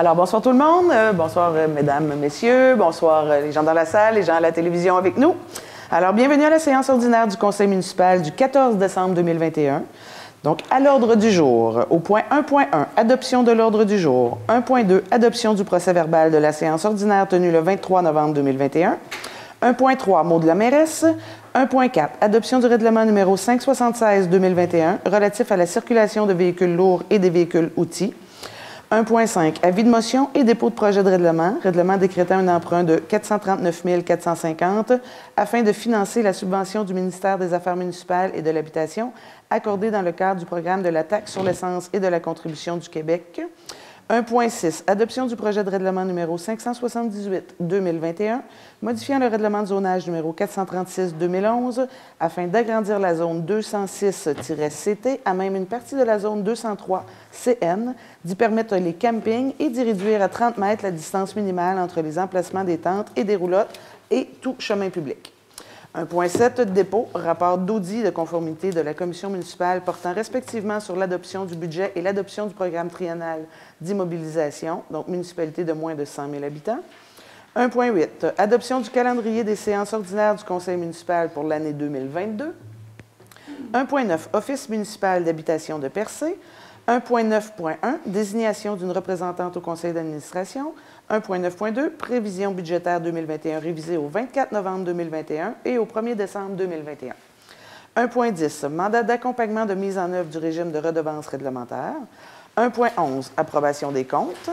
Alors, bonsoir tout le monde. Euh, bonsoir, euh, mesdames, messieurs. Bonsoir, euh, les gens dans la salle, les gens à la télévision avec nous. Alors, bienvenue à la séance ordinaire du Conseil municipal du 14 décembre 2021. Donc, à l'ordre du jour, au point 1.1, adoption de l'ordre du jour. 1.2, adoption du procès verbal de la séance ordinaire tenue le 23 novembre 2021. 1.3, mot de la mairesse. 1.4, adoption du règlement numéro 576-2021 relatif à la circulation de véhicules lourds et des véhicules outils. 1.5, avis de motion et dépôt de projet de règlement, règlement décrétant un emprunt de 439 450 afin de financer la subvention du ministère des Affaires municipales et de l'Habitation accordée dans le cadre du programme de la taxe sur l'essence et de la contribution du Québec. 1.6. Adoption du projet de règlement numéro 578-2021, modifiant le règlement de zonage numéro 436-2011 afin d'agrandir la zone 206-CT à même une partie de la zone 203-CN, d'y permettre les campings et d'y réduire à 30 mètres la distance minimale entre les emplacements des tentes et des roulottes et tout chemin public. 1.7, dépôt, rapport d'audit de conformité de la commission municipale portant respectivement sur l'adoption du budget et l'adoption du programme triennal d'immobilisation, donc municipalité de moins de 100 000 habitants. 1.8, adoption du calendrier des séances ordinaires du conseil municipal pour l'année 2022. 1.9, office municipal d'habitation de Percé. 1.9.1, désignation d'une représentante au conseil d'administration. 1.9.2, prévision budgétaire 2021 révisée au 24 novembre 2021 et au 1er décembre 2021. 1.10, mandat d'accompagnement de mise en œuvre du régime de redevance réglementaire. 1.11, approbation des comptes.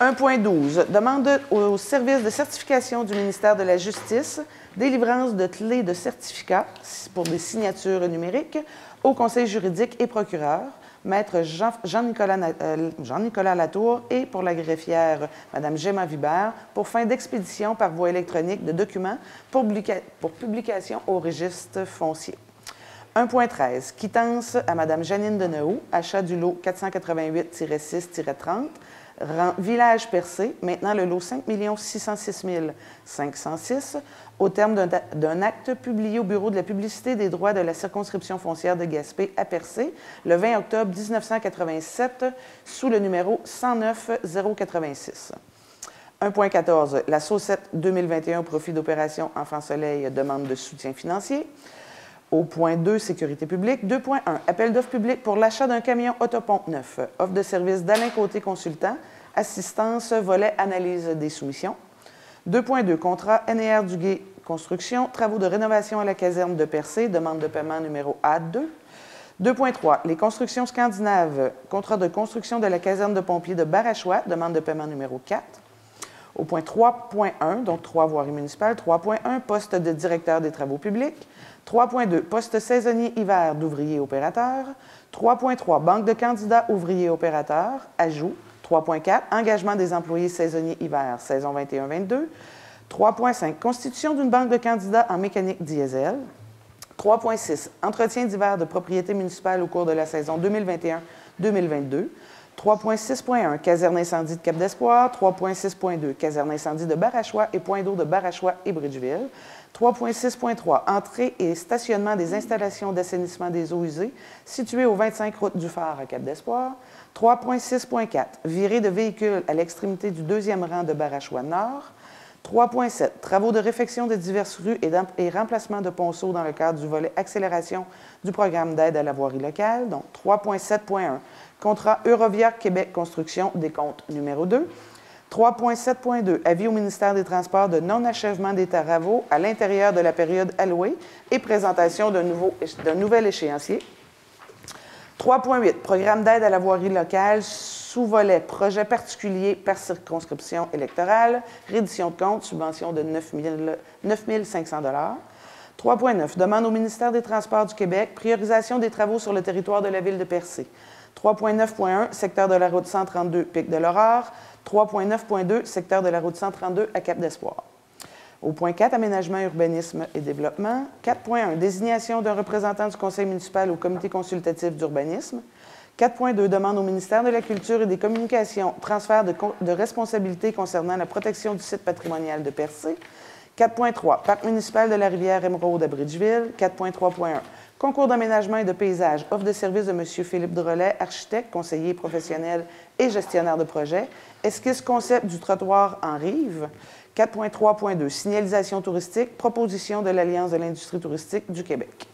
1.12, demande au service de certification du ministère de la Justice, délivrance de clés de certificat pour des signatures numériques au conseil juridique et procureur. Maître Jean-Nicolas euh, Jean Latour et pour la greffière Mme Gemma Vibert pour fin d'expédition par voie électronique de documents pour, pour publication au registre foncier. 1.13. Quittance à Mme Janine Deneau, achat du lot 488-6-30, Village Percé, maintenant le lot 5 606 506, au terme d'un acte publié au Bureau de la publicité des droits de la circonscription foncière de Gaspé à Percé le 20 octobre 1987 sous le numéro 109 086. 1.14. La Saucette 2021 au profit d'opération Enfant Soleil demande de soutien financier. Au point 2, sécurité publique. 2.1, appel d'offres public pour l'achat d'un camion autopompe neuf. Offre de service d'Alain Côté Consultant. Assistance, volet, analyse des soumissions. 2.2, contrat NR Duguay Construction, travaux de rénovation à la caserne de Percé, demande de paiement numéro A2. 2.3, les constructions scandinaves, contrat de construction de la caserne de pompiers de Barachois, demande de paiement numéro 4. Au point 3.1, donc 3 voiries municipales, 3.1, poste de directeur des travaux publics. 3.2, poste saisonnier hiver d'ouvrier opérateur. 3.3, banque de candidats ouvriers opérateurs. Ajout. 3.4, engagement des employés saisonniers hiver, saison 21-22. 3.5, constitution d'une banque de candidats en mécanique diesel. 3.6, entretien d'hiver de propriété municipale au cours de la saison 2021-2022. 3.6.1, caserne incendie de Cap d'Espoir. 3.6.2, caserne incendie de Barachois et point d'eau de Barachois et Bridgeville. 3.6.3, entrée et stationnement des installations d'assainissement des eaux usées situées au 25 route du Phare à Cap d'Espoir. 3.6.4, virée de véhicules à l'extrémité du deuxième rang de Barachois Nord. 3.7, travaux de réfection de diverses rues et, remplacement de ponceaux dans le cadre du volet accélération du programme d'aide à la voirie locale. Donc 3.7.1, contrat Eurovia Québec Construction, des comptes numéro 2. 3.7.2, avis au ministère des Transports de non-achèvement des travaux à l'intérieur de la période allouée et présentation d'un nouvel échéancier. 3.8, programme d'aide à la voirie locale, sous-volet projet particulier par circonscription électorale, reddition de compte, subvention de 9, 500 3.9, demande au ministère des Transports du Québec, priorisation des travaux sur le territoire de la ville de Percé. 3.9.1, secteur de la route 132, Pic de l'Aurore. 3.9.2, secteur de la route 132 à Cap d'Espoir. Au point 4, aménagement, urbanisme et développement. 4.1, désignation d'un représentant du conseil municipal au comité consultatif d'urbanisme. 4.2, demande au ministère de la Culture et des Communications, transfert de, responsabilité concernant la protection du site patrimonial de Percé. 4.3, parc municipal de la rivière Émeraude à Bridgeville. 4.3.1, Concours d'aménagement et de paysage, offre de service de M. Philippe Drolet, architecte, conseiller professionnel et gestionnaire de projet. Esquisse concept du trottoir en rive. 4.3.2, signalisation touristique, proposition de l'Alliance de l'industrie touristique du Québec.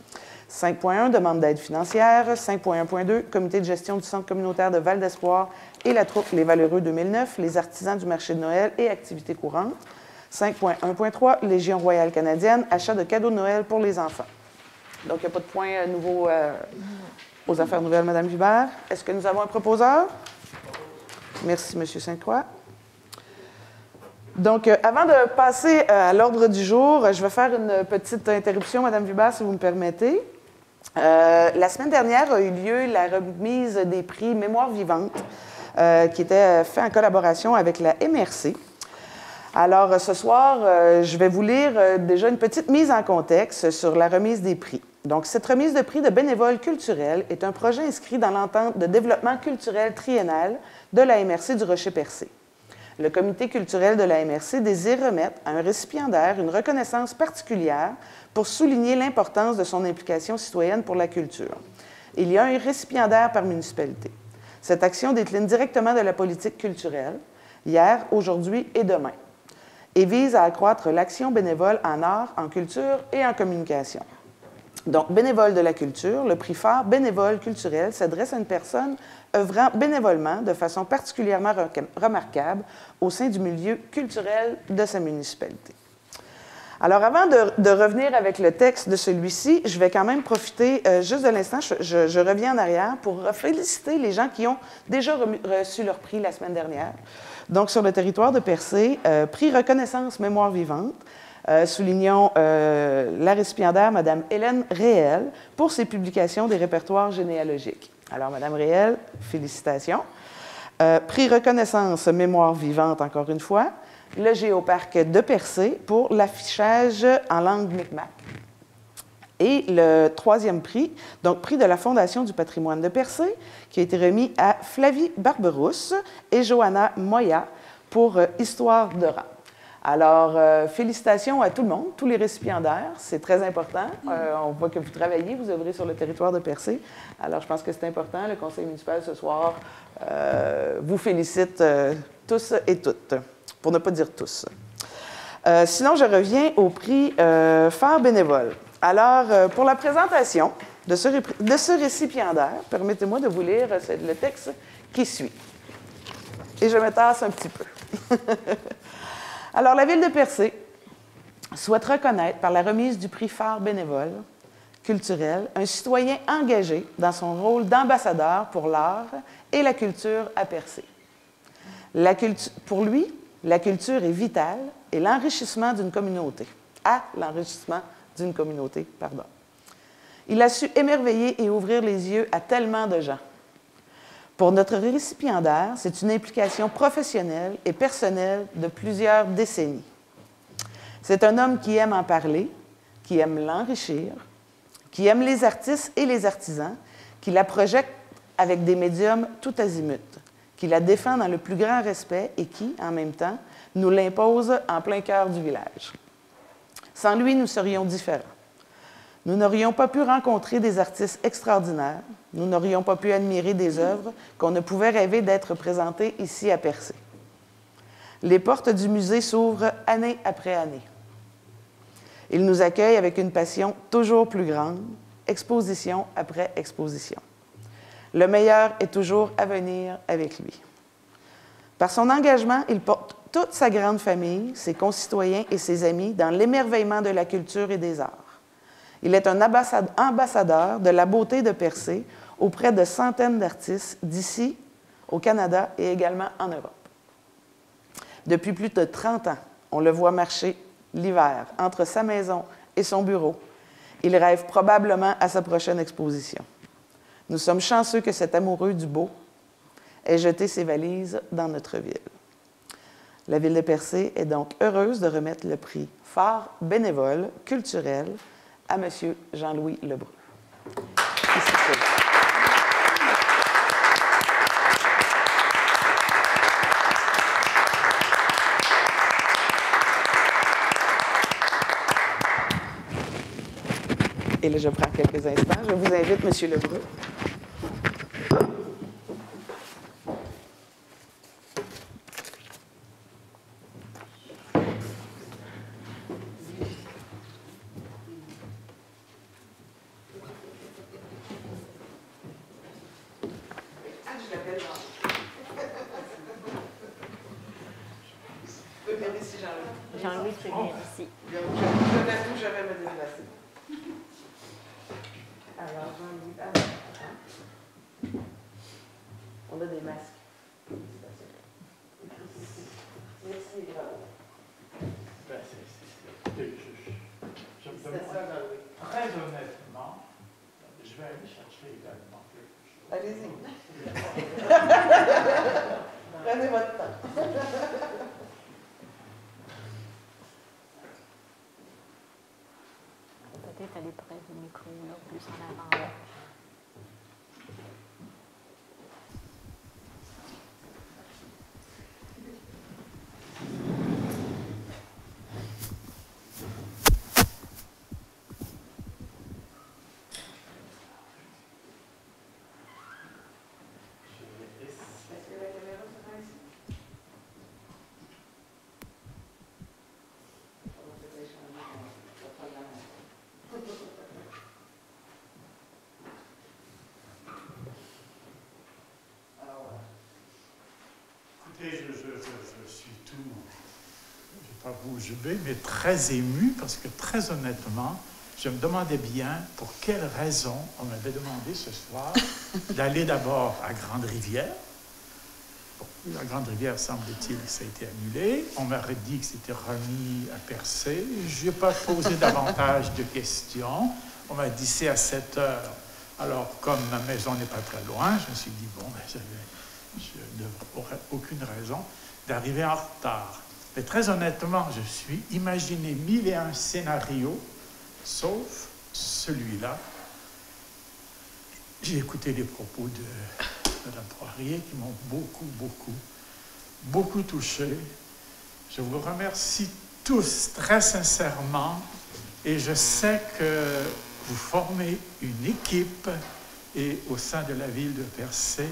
5.1, demande d'aide financière. 5.1.2, comité de gestion du centre communautaire de Val d'Espoir et la troupe Les Valeureux 2009, les artisans du marché de Noël et activités courantes. 5.1.3, Légion royale canadienne, achat de cadeaux de Noël pour les enfants. Donc, il n'y a pas de point euh, nouveau euh, aux affaires nouvelles, Mme Vibert. Est-ce que nous avons un proposeur? Merci, M. Sainte-Croix. Donc, euh, avant de passer à l'ordre du jour, je vais faire une petite interruption, Mme Vibert, si vous me permettez. La semaine dernière a eu lieu la remise des prix Mémoire vivante, qui était fait en collaboration avec la MRC. Alors, ce soir, je vais vous lire déjà une petite mise en contexte sur la remise des prix. Donc, cette remise de prix de bénévoles culturels est un projet inscrit dans l'entente de développement culturel triennal de la MRC du Rocher-Percé. Le comité culturel de la MRC désire remettre à un récipiendaire une reconnaissance particulière pour souligner l'importance de son implication citoyenne pour la culture. Il y a un récipiendaire par municipalité. Cette action décline directement de la politique culturelle, hier, aujourd'hui et demain, et vise à accroître l'action bénévole en art, en culture et en communication. Donc, bénévole de la culture, le prix phare bénévole culturel s'adresse à une personne œuvrant bénévolement de façon particulièrement remarquable au sein du milieu culturel de sa municipalité. Alors, avant de, revenir avec le texte de celui-ci, je vais quand même profiter euh, juste de l'instant, je, reviens en arrière pour féliciter les gens qui ont déjà reçu leur prix la semaine dernière. Donc, sur le territoire de Percé, euh, prix Reconnaissance Mémoire Vivante, euh, soulignons euh, la récipiendaire, Mme Hélène Réel, pour ses publications des répertoires généalogiques. Alors, Mme Réel, félicitations. Euh, prix reconnaissance mémoire vivante, encore une fois. Le Géoparc de Percé pour l'affichage en langue Micmac. Et le troisième prix, donc prix de la Fondation du patrimoine de Percé, qui a été remis à Flavie Barberousse et Johanna Moya pour Histoire de rang. Alors, euh, félicitations à tout le monde, tous les récipiendaires, c'est très important. Euh, on voit que vous travaillez, vous œuvrez sur le territoire de Percé. Alors, je pense que c'est important. Le conseil municipal ce soir euh, vous félicite tous et toutes, pour ne pas dire tous. sinon, je reviens au prix phare bénévole. Alors, pour la présentation de ce, de ce récipiendaire, permettez-moi de vous lire le texte qui suit. Et je me tasse un petit peu. Alors, la ville de Percé souhaite reconnaître par la remise du prix phare bénévole culturel un citoyen engagé dans son rôle d'ambassadeur pour l'art et la culture à Percé. pour lui, la culture est vitale et l'enrichissement d'une communauté, à l'enrichissement d'une communauté, pardon. Il a su émerveiller et ouvrir les yeux à tellement de gens. Pour notre récipiendaire, c'est une implication professionnelle et personnelle de plusieurs décennies. C'est un homme qui aime en parler, qui aime l'enrichir, qui aime les artistes et les artisans, qui la projette avec des médiums tout azimut, qui la défend dans le plus grand respect et qui, en même temps, nous l'impose en plein cœur du village. Sans lui, nous serions différents. Nous n'aurions pas pu rencontrer des artistes extraordinaires, nous n'aurions pas pu admirer des œuvres qu'on ne pouvait rêver d'être présentées ici à Percé. Les portes du musée s'ouvrent année après année. Il nous accueille avec une passion toujours plus grande, exposition après exposition. Le meilleur est toujours à venir avec lui. Par son engagement, il porte toute sa grande famille, ses concitoyens et ses amis dans l'émerveillement de la culture et des arts. Il est un ambassadeur de la beauté de Percé auprès de centaines d'artistes d'ici, au Canada et également en Europe. Depuis plus de 30 ans, on le voit marcher l'hiver entre sa maison et son bureau. Il rêve probablement à sa prochaine exposition. Nous sommes chanceux que cet amoureux du beau ait jeté ses valises dans notre ville. La ville de Percé est donc heureuse de remettre le prix phare bénévole culturel à M. Jean-Louis Lebrun. Et là, je prends quelques instants. Je vous invite, M. Lebrun. Jean-Louis, tu viens ici. Je vais tout, je vais me déplacer. Alors, Jean-Louis, ah, attends. on a des masques. Merci, bravo. Ben, c'est- c'est- c'est- je- je- je me C'était demande- ça, Jean-Louis. Très honnêtement, je vais aller chercher également quelque chose. Allez-y. Prenez votre temps. Peut-être aller près du micro, là, plus en avant. là. Je vais essayer. Est-ce que la caméra se prend ici? On va peut-être changer le programme. Alors, voilà. Écoutez, je, je- je- je suis tout, je ne vais pas bouger, mais très ému parce que très honnêtement, je me demandais bien pour quelle raison on m'avait demandé ce soir d'aller d'abord à Grande-Rivière. Bon, la Grande-Rivière, semble-t-il, ça a été annulé. On m'aurait dit que c'était remis à Percé. Je n'ai pas posé davantage de questions. On m'a dit c'est à 7 heures. Alors, comme ma maison n'est pas très loin, je me suis dit, bon, ben, je vais- aucune raison d'arriver en retard. Mais très honnêtement, je suis imaginé mille et un scénarios, sauf celui-là. J'ai écouté les propos de Mme Poirier qui m'ont beaucoup, beaucoup, beaucoup touché. Je vous remercie tous très sincèrement et je sais que vous formez une équipe et au sein de la ville de Percé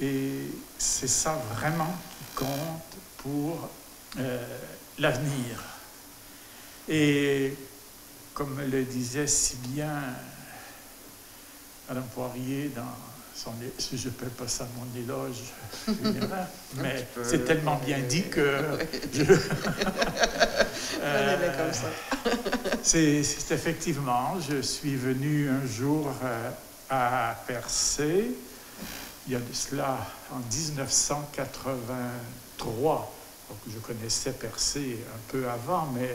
et c'est ça vraiment qui compte pour euh, l'avenir. Et comme le disait si bien Madame Poirier dans son, si je peux pas ça mon éloge funéraire, mais c'est tellement bien dit que je, c'est c'est effectivement, je suis venu un jour euh, à Percé, il y a de cela en 1983. Donc je connaissais Percé un peu avant, mais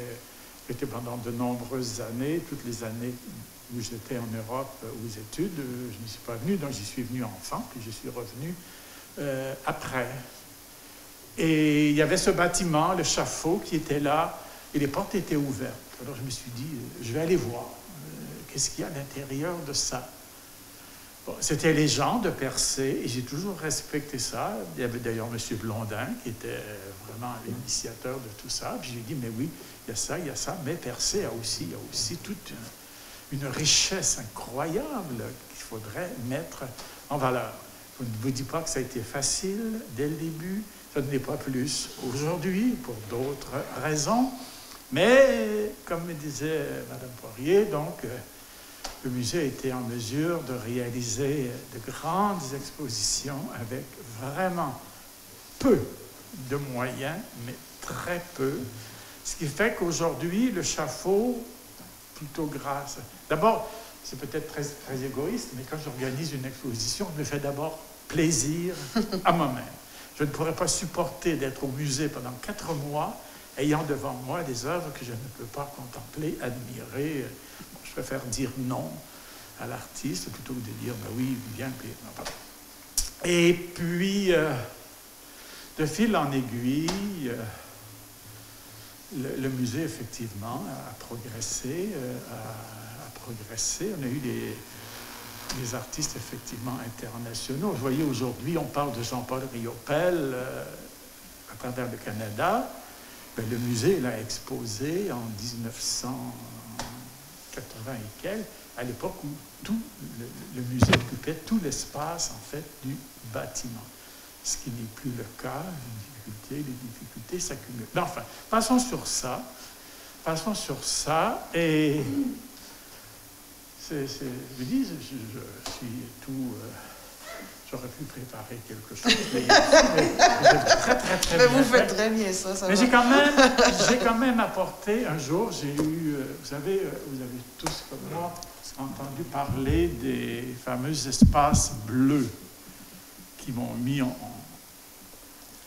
j'étais pendant de nombreuses années, toutes les années où j'étais en Europe euh, aux études, euh, je n'y suis pas venu, donc j'y suis venu enfant, puis je suis revenu euh, après. Et il y avait ce bâtiment, le chaffaut, qui était là, et les portes étaient ouvertes. Alors je me suis dit, je vais aller voir, qu'est-ce qu'il y a à l'intérieur de ça. C'était les gens de Percé, et j'ai toujours respecté ça. Il y avait d'ailleurs M. Blondin, qui était vraiment l'initiateur de tout ça. Puis j'ai dit, mais oui, il y a ça, il y a ça, mais Percé a aussi, a aussi toute une, une richesse incroyable qu'il faudrait mettre en valeur. Je ne vous dis pas que ça a été facile dès le début, ça ne l'est pas plus aujourd'hui, pour d'autres raisons. Mais, comme me disait Mme Poirier, donc, euh, le musée a été en mesure de réaliser de grandes expositions avec vraiment peu de moyens, mais très peu. Ce qui fait qu'aujourd'hui, le chafaud, plutôt grâce. D'abord, c'est peut-être très, très égoïste, mais quand j'organise une exposition, je me fais d'abord plaisir à moi-même. Je ne pourrais pas supporter d'être au musée pendant quatre mois ayant devant moi des œuvres que je ne peux pas contempler, admirer. Je préfère dire non à l'artiste plutôt que de dire ben oui, bien, puis. non. Et puis, euh, de fil en aiguille, euh, le, musée, effectivement, a progressé, euh, a, progressé. On a eu des, artistes, effectivement, internationaux. Vous voyez, aujourd'hui, on parle de Jean-Paul Riopel à travers le Canada. Ben, le musée l'a exposé en 80 et quelques, à l'époque où tout le, musée occupait tout l'espace en fait du bâtiment. Ce qui n'est plus le cas, les difficultés, les difficultés s'accumulent. Mais enfin, passons sur ça. Passons sur ça et c'est, je dis, je, suis tout. Euh, j'aurais pu préparer quelque chose, mais, très, très, très mais vous faites très bien ça. ça mais j'ai quand même, quand même apporté. Un jour, j'ai eu, euh, vous savez, euh, vous avez tous comme moi entendu parler des fameux espaces bleus qui m'ont mis en,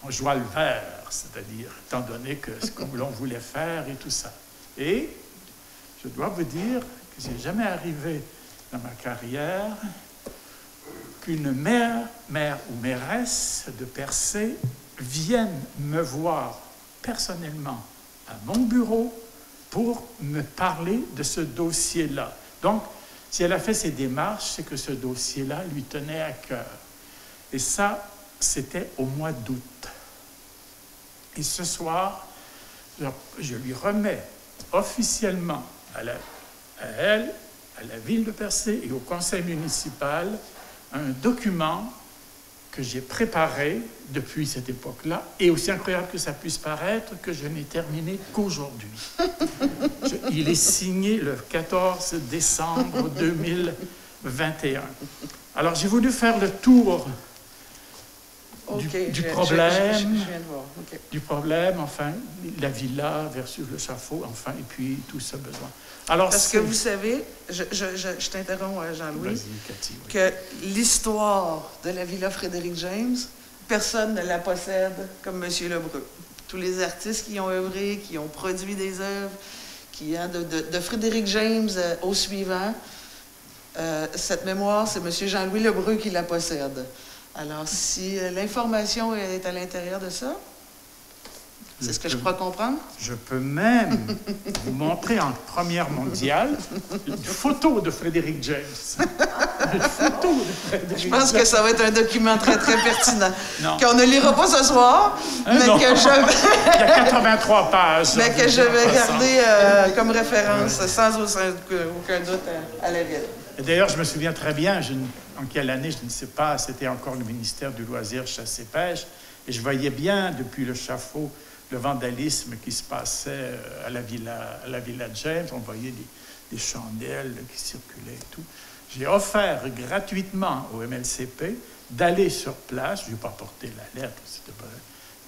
en, joie le vert, c'est-à-dire étant donné que ce que l'on voulait faire et tout ça. Et je dois vous dire que c'est jamais arrivé dans ma carrière qu'une mère, mère ou mairesse de Percé vienne me voir personnellement à mon bureau pour me parler de ce dossier-là. Donc, si elle a fait ces démarches, c'est que ce dossier-là lui tenait à cœur. Et ça, c'était au mois d'août. Et ce soir, je lui remets officiellement à, à elle, à la ville de Percé et au conseil municipal un document que j'ai préparé depuis cette époque-là, et aussi incroyable que ça puisse paraître, que je n'ai terminé qu'aujourd'hui. il est signé le 14 décembre 2021. Alors j'ai voulu faire le tour du, problème, du problème, enfin, la villa versus le chafaud, enfin, et puis tout ce besoin. Alors, Parce que vous savez, je, je, t'interromps, euh, Jean-Louis, que l'histoire de la villa Frédéric James, personne ne la possède comme M. Lebreu. Tous les artistes qui ont œuvré, qui ont produit des œuvres, qui, hein, de, de, Frédéric James euh, au suivant, euh, cette mémoire, c'est M. Jean-Louis Lebreu qui la possède. Alors, si euh, l'information est à l'intérieur de ça, c'est ce que je crois comprendre? Je peux même vous montrer en première mondiale une photo de Frédéric James. Une photo de Frédéric Je pense que ça va être un document très, très pertinent. Qu'on ne lira pas ce soir, hein, mais que je Il y a 83 pages. Mais que je vais garder euh, comme référence, sans aucun doute, à, la ville. D'ailleurs, je me souviens très bien, je, en quelle année, je ne sais pas, c'était encore le ministère du loisir, chasse et pêche, et je voyais bien depuis le chafaud le vandalisme qui se passait euh, à la villa, à la villa James. On voyait des, chandelles qui circulaient et tout. J'ai offert gratuitement au MLCP d'aller sur place. Je n'ai pas porté la lettre, c'était pas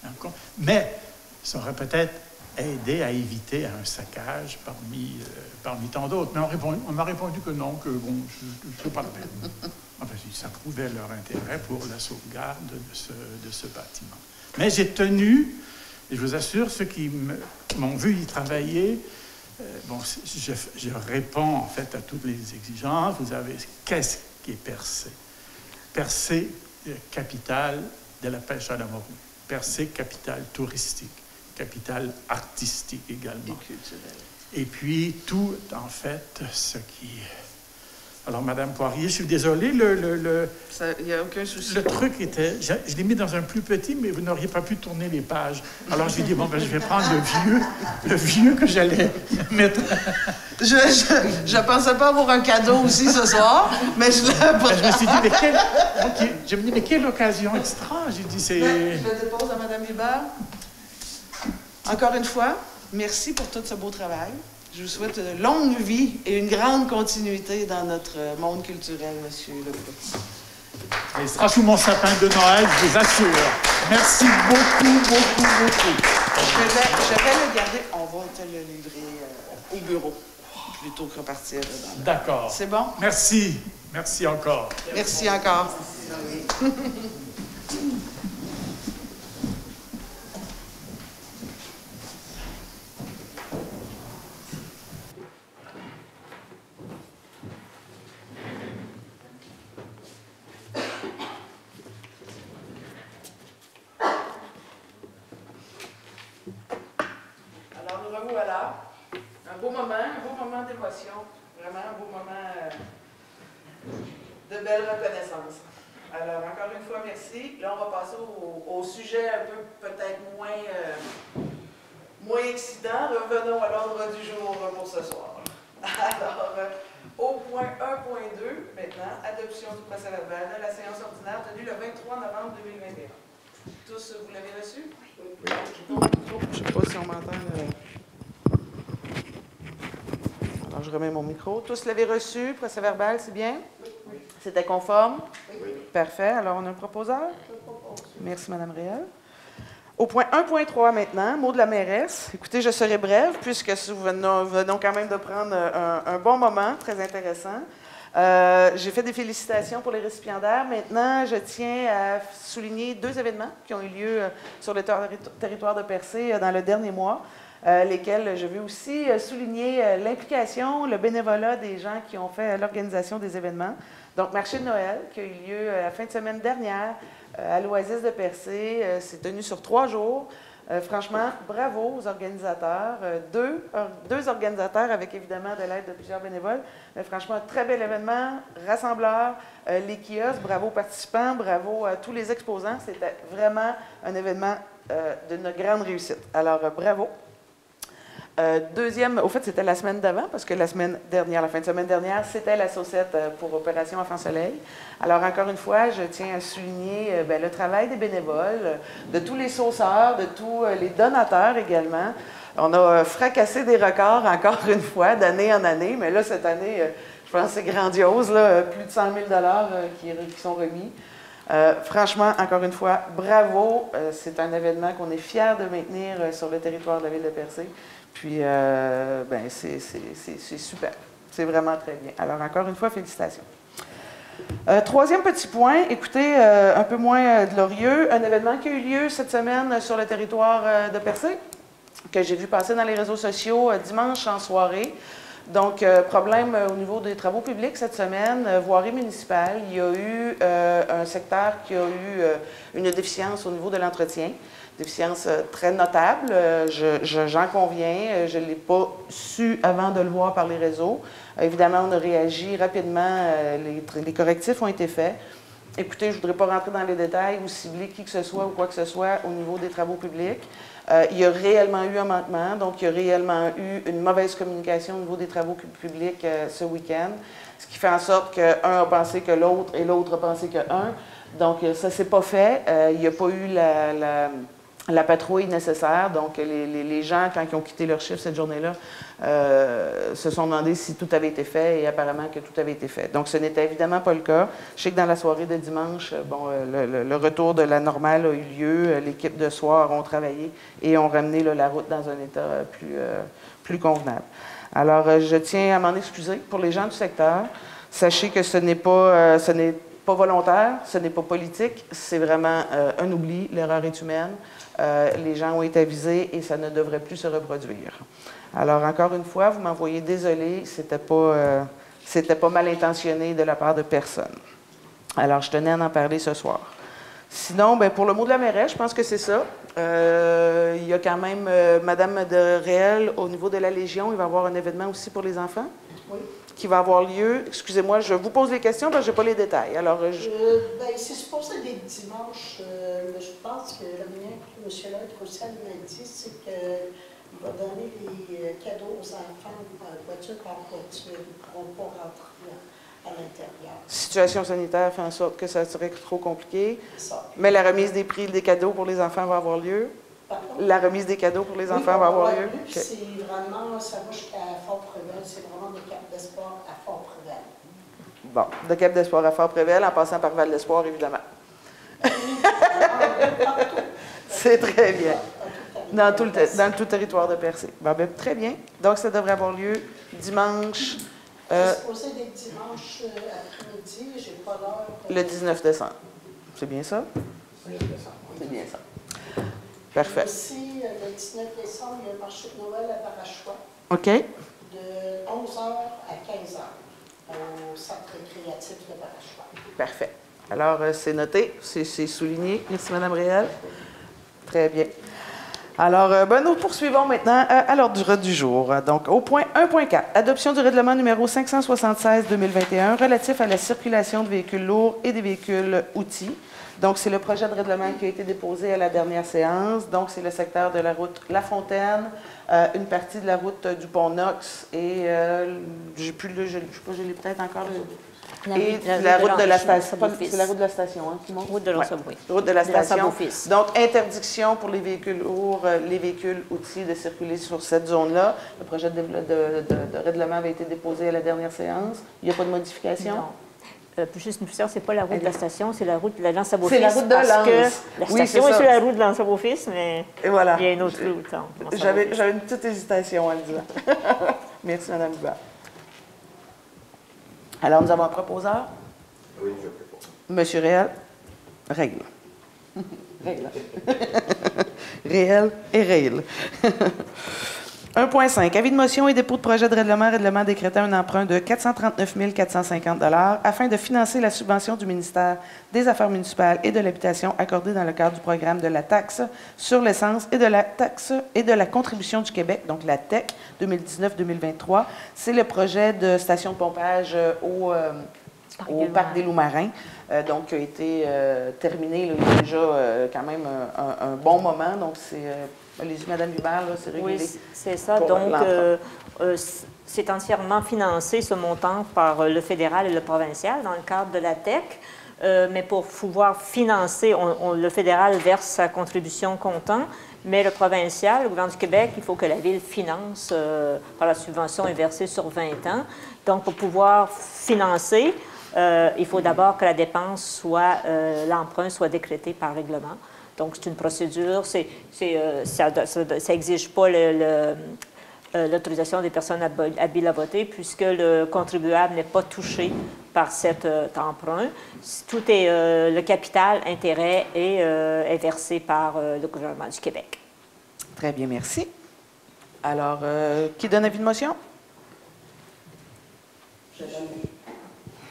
encore. Mais ça aurait peut-être aidé à éviter un saccage parmi, euh, parmi tant d'autres. Mais on, m'a répondu que non, que bon, je ne pas la peine. Enfin, ça prouvait leur intérêt pour la sauvegarde de ce, de ce bâtiment. Mais j'ai tenu, et je vous assure, ceux qui m'ont vu y travailler, euh, bon, je, je, réponds en fait à toutes les exigences. Vous avez, qu'est-ce qui est Percé? Percé, euh, capitale de la pêche à la morue. Percé, capitale touristique. Capitale artistique également. Et, et puis tout, en fait, ce qui alors, Madame Poirier, je suis désolé, le, le, le, y a aucun souci. le truc était, je, l'ai mis dans un plus petit, mais vous n'auriez pas pu tourner les pages. Alors, je lui ai dit, bon, ben, je vais prendre le vieux, le vieux que j'allais mettre. Je, je, pensais pas avoir un cadeau aussi ce soir, mais je l'ai ben, Je me suis dit, mais quelle, je me dis, mais quelle occasion extra. J'ai dit, c'est... Ben, je le dépose à Madame Hubert. Encore une fois, merci pour tout ce beau travail. Je vous souhaite une longue vie et une grande continuité dans notre monde culturel, Monsieur Lebrun. Il sera sous mon sapin de Noël, je vous assure. Merci beaucoup, beaucoup, beaucoup. Je vais, le garder. On va te le livrer euh, au bureau plutôt que repartir. D'accord. C'est bon? Merci. Merci encore. Merci encore. Vraiment un beau moment euh, de belle reconnaissance. Alors, encore une fois, merci. Là, on va passer au, sujet un peu peut-être moins, euh, moins excitant. Revenons à l'ordre du jour pour ce soir. Alors, adoption du procès verbal de la séance ordinaire tenue le 23 novembre 2021. Tous, vous l'avez reçu? Oui. Je ne sais pas si on m'entend. euh. Je remets mon micro. Tous l'avez reçu, procès verbal, c'est bien? Oui. C'était conforme? Oui. Parfait. Alors, on a un proposeur? Merci, Mme Réal. Au point 1.3 maintenant, mot de la mairesse. Écoutez, je serai brève puisque nous venons, quand même de prendre un, bon moment, très intéressant. Euh, J'ai fait des félicitations pour les récipiendaires. Maintenant, je tiens à souligner deux événements qui ont eu lieu euh, sur le terri- territoire de Percé euh, dans le dernier mois, euh, lesquels je veux aussi euh, souligner euh, l'implication, le bénévolat des gens qui ont fait l'organisation des événements. Donc, marché de Noël qui a eu lieu la fin de semaine dernière à l'Oasis de Percé. C'est tenu sur trois jours. Franchement, bravo aux organisateurs. Deux, deux organisateurs avec évidemment de l'aide de plusieurs bénévoles. Mais franchement, un très bel événement, rassembleur, les kiosques, bravo aux participants, bravo à tous les exposants. C'était vraiment un événement d'une grande réussite. Alors, bravo. Euh, deuxième, au fait, c'était la semaine d'avant, parce que la semaine dernière, la fin de semaine dernière, c'était la saucette euh, pour Opération Enfant Soleil. Alors, encore une fois, je tiens à souligner euh, ben, le travail des bénévoles, de tous les sauceurs, de tous les donateurs également. On a fracassé des records encore une fois, d'année en année, mais là, cette année, je pense que c'est grandiose, plus de 100 000 euh, qui, qui sont remis. Franchement, encore une fois, bravo. C'est un événement qu'on est fiers de maintenir sur le territoire de la ville de Percé. Puis, euh, ben, c'est super. C'est vraiment très bien. Alors, encore une fois, félicitations. Euh, troisième petit point, écoutez, euh, un peu moins glorieux, un événement qui a eu lieu cette semaine sur le territoire de Percé, que j'ai vu passer dans les réseaux sociaux dimanche en soirée. Donc, problème au niveau des travaux publics cette semaine, euh, voirie municipale. Il y a eu un secteur qui a eu une déficience au niveau de l'entretien, déficience euh, très notable, euh, je- je- j'en conviens. Euh, Je ne l'ai pas su avant de le voir par les réseaux. Euh, évidemment, on a réagi rapidement, euh, les, correctifs ont été faits. Écoutez, je ne voudrais pas rentrer dans les détails ou cibler qui que ce soit ou quoi que ce soit au niveau des travaux publics. Euh, il y a réellement eu un manquement, donc il y a réellement eu une mauvaise communication au niveau des travaux pu- publics euh, ce week-end, ce qui fait en sorte qu'un a pensé que l'autre et l'autre a pensé que un. Donc euh, ça ne s'est pas fait. Euh, il n'y a pas eu la- la patrouille nécessaire. Donc les, les- gens, quand ils ont quitté leur chiffre cette journée-là, euh, se sont demandé si tout avait été fait et apparemment que tout avait été fait. Donc ce n'était évidemment pas le cas. Je sais que dans la soirée de dimanche, euh, bon, euh, le, le- le retour de la normale a eu lieu. Euh, L'équipe de soir ont travaillé et ont ramené là, la route dans un état plus, euh, plus convenable. Alors je tiens à m'en excuser pour les gens du secteur. Sachez que ce n'est pas, euh, ce n'est pas volontaire, ce n'est pas politique, c'est vraiment un oubli. L'erreur est humaine. Euh, les gens ont été avisés et ça ne devrait plus se reproduire. Alors, encore une fois, vous m'envoyez désolé, c'était pas, euh, pas mal intentionné de la part de personne. Alors, je tenais à en parler ce soir. Sinon, ben, pour le mot de la mairesse, je pense que c'est ça. Euh, il y a quand même Madame de Réel au niveau de la Légion. Il va y avoir un événement aussi pour les enfants? Qui va avoir lieu. Excusez-moi, je vous pose les questions parce que je n'ai pas les détails. Alors, euh, je- Euh, ben, c'est supposé des dimanches, euh, mais je pense que le mien que M. Lettre aussi m'a dit, c'est qu'il va donner des euh, cadeaux aux enfants en voiture par voiture. Ils ne pourront pas rentrer à, à l'intérieur. situation sanitaire fait en sorte que ça serait trop compliqué. Ça. Mais la remise des prix des cadeaux pour les enfants va avoir lieu. La remise des cadeaux pour les Oui, enfants va avoir lieu. C'est vraiment, ça va jusqu'à Fort-Prével, c'est vraiment des cartes d'espoir à Fort-Prével. Bon, de Cap d'Espoir à Fort-Prével, en passant par Val d'Espoir, évidemment. C'est très bien. Dans tout, le, dans tout le territoire de Percé. Bon, ben, très bien. Donc, ça devrait avoir lieu dimanche, euh, dimanches euh, après-midi, j'ai pas l'heure. le 19 décembre. C'est bien ça? Oui, C'est bien ça. Parfait. Aussi, euh, le 19 décembre, il y a un marché de Noël à Barachois OK. de 11h à 15h au centre récréatif de Barachois. Parfait. Alors, euh, c'est noté, c'est souligné. Merci, Mme Réal. Très bien. Alors, euh, ben, nous poursuivons maintenant à l'ordre du jour. Donc, au point 1.4, adoption du règlement numéro 576-2021 relatif à la circulation de véhicules lourds et des véhicules outils. Donc, c'est le projet de règlement qui a été déposé à la dernière séance. Donc, c'est le secteur de la route La Fontaine, euh, une partie de la route du pont Knox et, euh, j'ai plus le, je, je sais pas, je l'ai peut-être encore le- La- et la- la, route de la station. C'est la route de la station, hein, qui monte? Route de Ouais. l'Anse-Sabot-Fils. Route de la station. Donc, interdiction pour les véhicules lourds, euh, les véhicules outils de circuler sur cette zone-là. Le projet de- de règlement avait été déposé à la dernière séance. Il n'y a pas de modification? Non. Euh, puis juste une poussière, c'est pas la route de la station, c'est la route de la lance à C'est la route de parce Lens. que la Oui, station c'est est sur la route de lance à mais Et voilà. il y a une autre route. hein. J'avais j'avais une petite hésitation à le dire. Merci, Mme Hubert. Alors, nous avons un proposeur? Oui, je propose. Monsieur Réel, règle. règle. Réel et règle. 1.5. Avis de motion et dépôt de projet de règlement, règlement décrétant un emprunt de 439 450 afin de financer la subvention du ministère des Affaires municipales et de l'Habitation accordée dans le cadre du programme de la taxe sur l'essence et de la taxe et de la contribution du Québec, donc la TEC 2019-2023. C'est le projet de station de pompage euh, au, euh, Parc au des Parc des Loups-Marins, euh, donc qui a été euh, terminé là, il y a déjà euh, quand même un, un- un bon moment. Donc, c'est. Mme Hubert, c'est Oui, régulé. c'est ça. Donc, euh, euh, c'est entièrement financé, ce montant, par euh, le fédéral et le provincial dans le cadre de la TEC. Euh, mais pour pouvoir financer, on- on- le fédéral verse sa contribution comptant, mais le provincial, le gouvernement du Québec, il faut que la ville finance par la subvention est versée sur 20 ans. Donc, pour pouvoir financer, il faut d'abord que la dépense soit, l'emprunt soit décrété par règlement. Donc, c'est une procédure, c'est, c'est, euh, ça n'exige pas le- le, euh, l'autorisation des personnes hab- habiles à voter, puisque le contribuable n'est pas touché par cet euh, emprunt. Tout est, euh, le capital, intérêt est, euh, est versé par euh, le gouvernement du Québec. Très bien, merci. Alors, euh, qui donne avis de motion?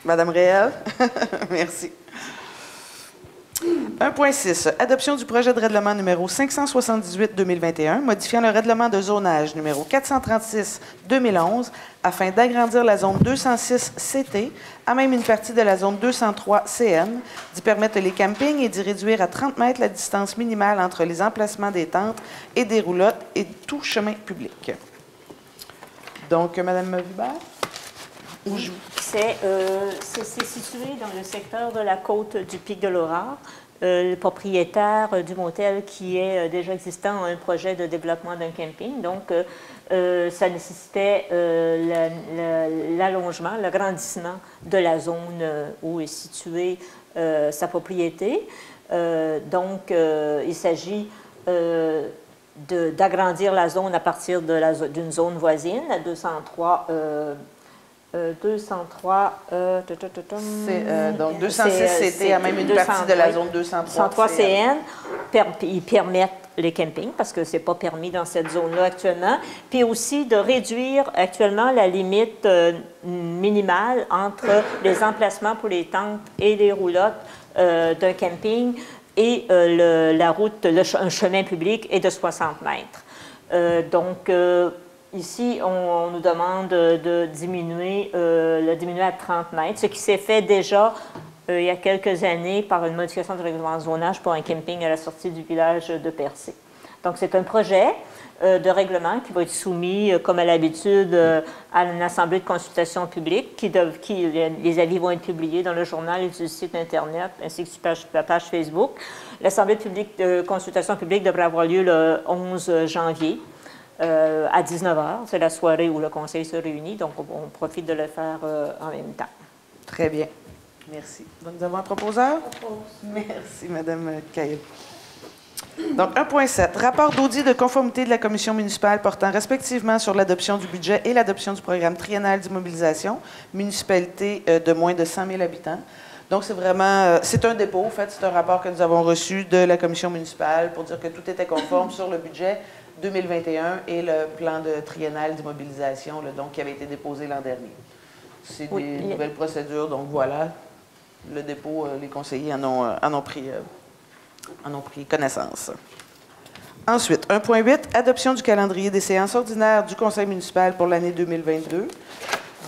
Madame Réel? merci. 1.6. Adoption du projet de règlement numéro 578-2021, modifiant le règlement de zonage numéro 436-2011 afin d'agrandir la zone 206 CT à même une partie de la zone 203 CN, d'y permettre les campings et d'y réduire à 30 mètres la distance minimale entre les emplacements des tentes et des roulottes et tout chemin public. Donc, Madame je- C'est euh, c'est situé dans le secteur de la côte du Pic de l'Aurore. Euh, le propriétaire euh, du motel qui est euh, déjà existant a un projet de développement d'un camping. Donc, ça nécessitait la- la- l'allongement, l'agrandissement de la zone où est située sa propriété. Donc, il s'agit d'agrandir la zone à partir d'une zone voisine, la 203. euh, euh, 203. euh, C'est, euh, donc, c'est, 206 euh, à même une 200, partie de la zone 203 203 CN. Per- ils permettent les campings parce que ce n'est pas permis dans cette zone-là actuellement. Puis aussi de réduire actuellement la limite euh, minimale entre les emplacements pour les tentes et les roulottes euh, d'un camping et euh, le- la route, le un chemin public est de 60 mètres. Euh, donc, euh, ici, on, nous demande de, diminuer, euh, diminuer à 30 mètres, ce qui s'est fait déjà euh, il y a quelques années par une modification du règlement de zonage pour un camping à la sortie du village de Percé. Donc, c'est un projet euh, de règlement qui va être soumis, euh, comme à l'habitude, à une assemblée de consultation publique. Qui doivent- qui, les, avis vont être publiés dans le journal et sur le site Internet, ainsi que sur la page Facebook. L'assemblée de consultation publique devrait avoir lieu le 11 janvier. Euh, à 19h, c'est la soirée où le conseil se réunit, donc on, on profite de le faire euh, en même temps. Très bien. Merci. Donc, nous avons un proposeur? Merci, Madame Cahill. Donc, 1.7. Rapport d'audit de conformité de la commission municipale portant respectivement sur l'adoption du budget et l'adoption du programme triennal d'immobilisation, municipalité euh, de moins de 100 000 habitants. Donc, c'est vraiment, euh, c'est un dépôt, en fait, c'est un rapport que nous avons reçu de la commission municipale pour dire que tout était conforme sur le budget 2021 et le plan de triennal d'immobilisation, donc, qui avait été déposé l'an dernier. C'est Oui, des a- nouvelles procédures, donc voilà, le dépôt, euh, les conseillers en ont, euh, en ont pris, euh, en ont pris connaissance. Ensuite, 1.8, adoption du calendrier des séances ordinaires du conseil municipal pour l'année 2022.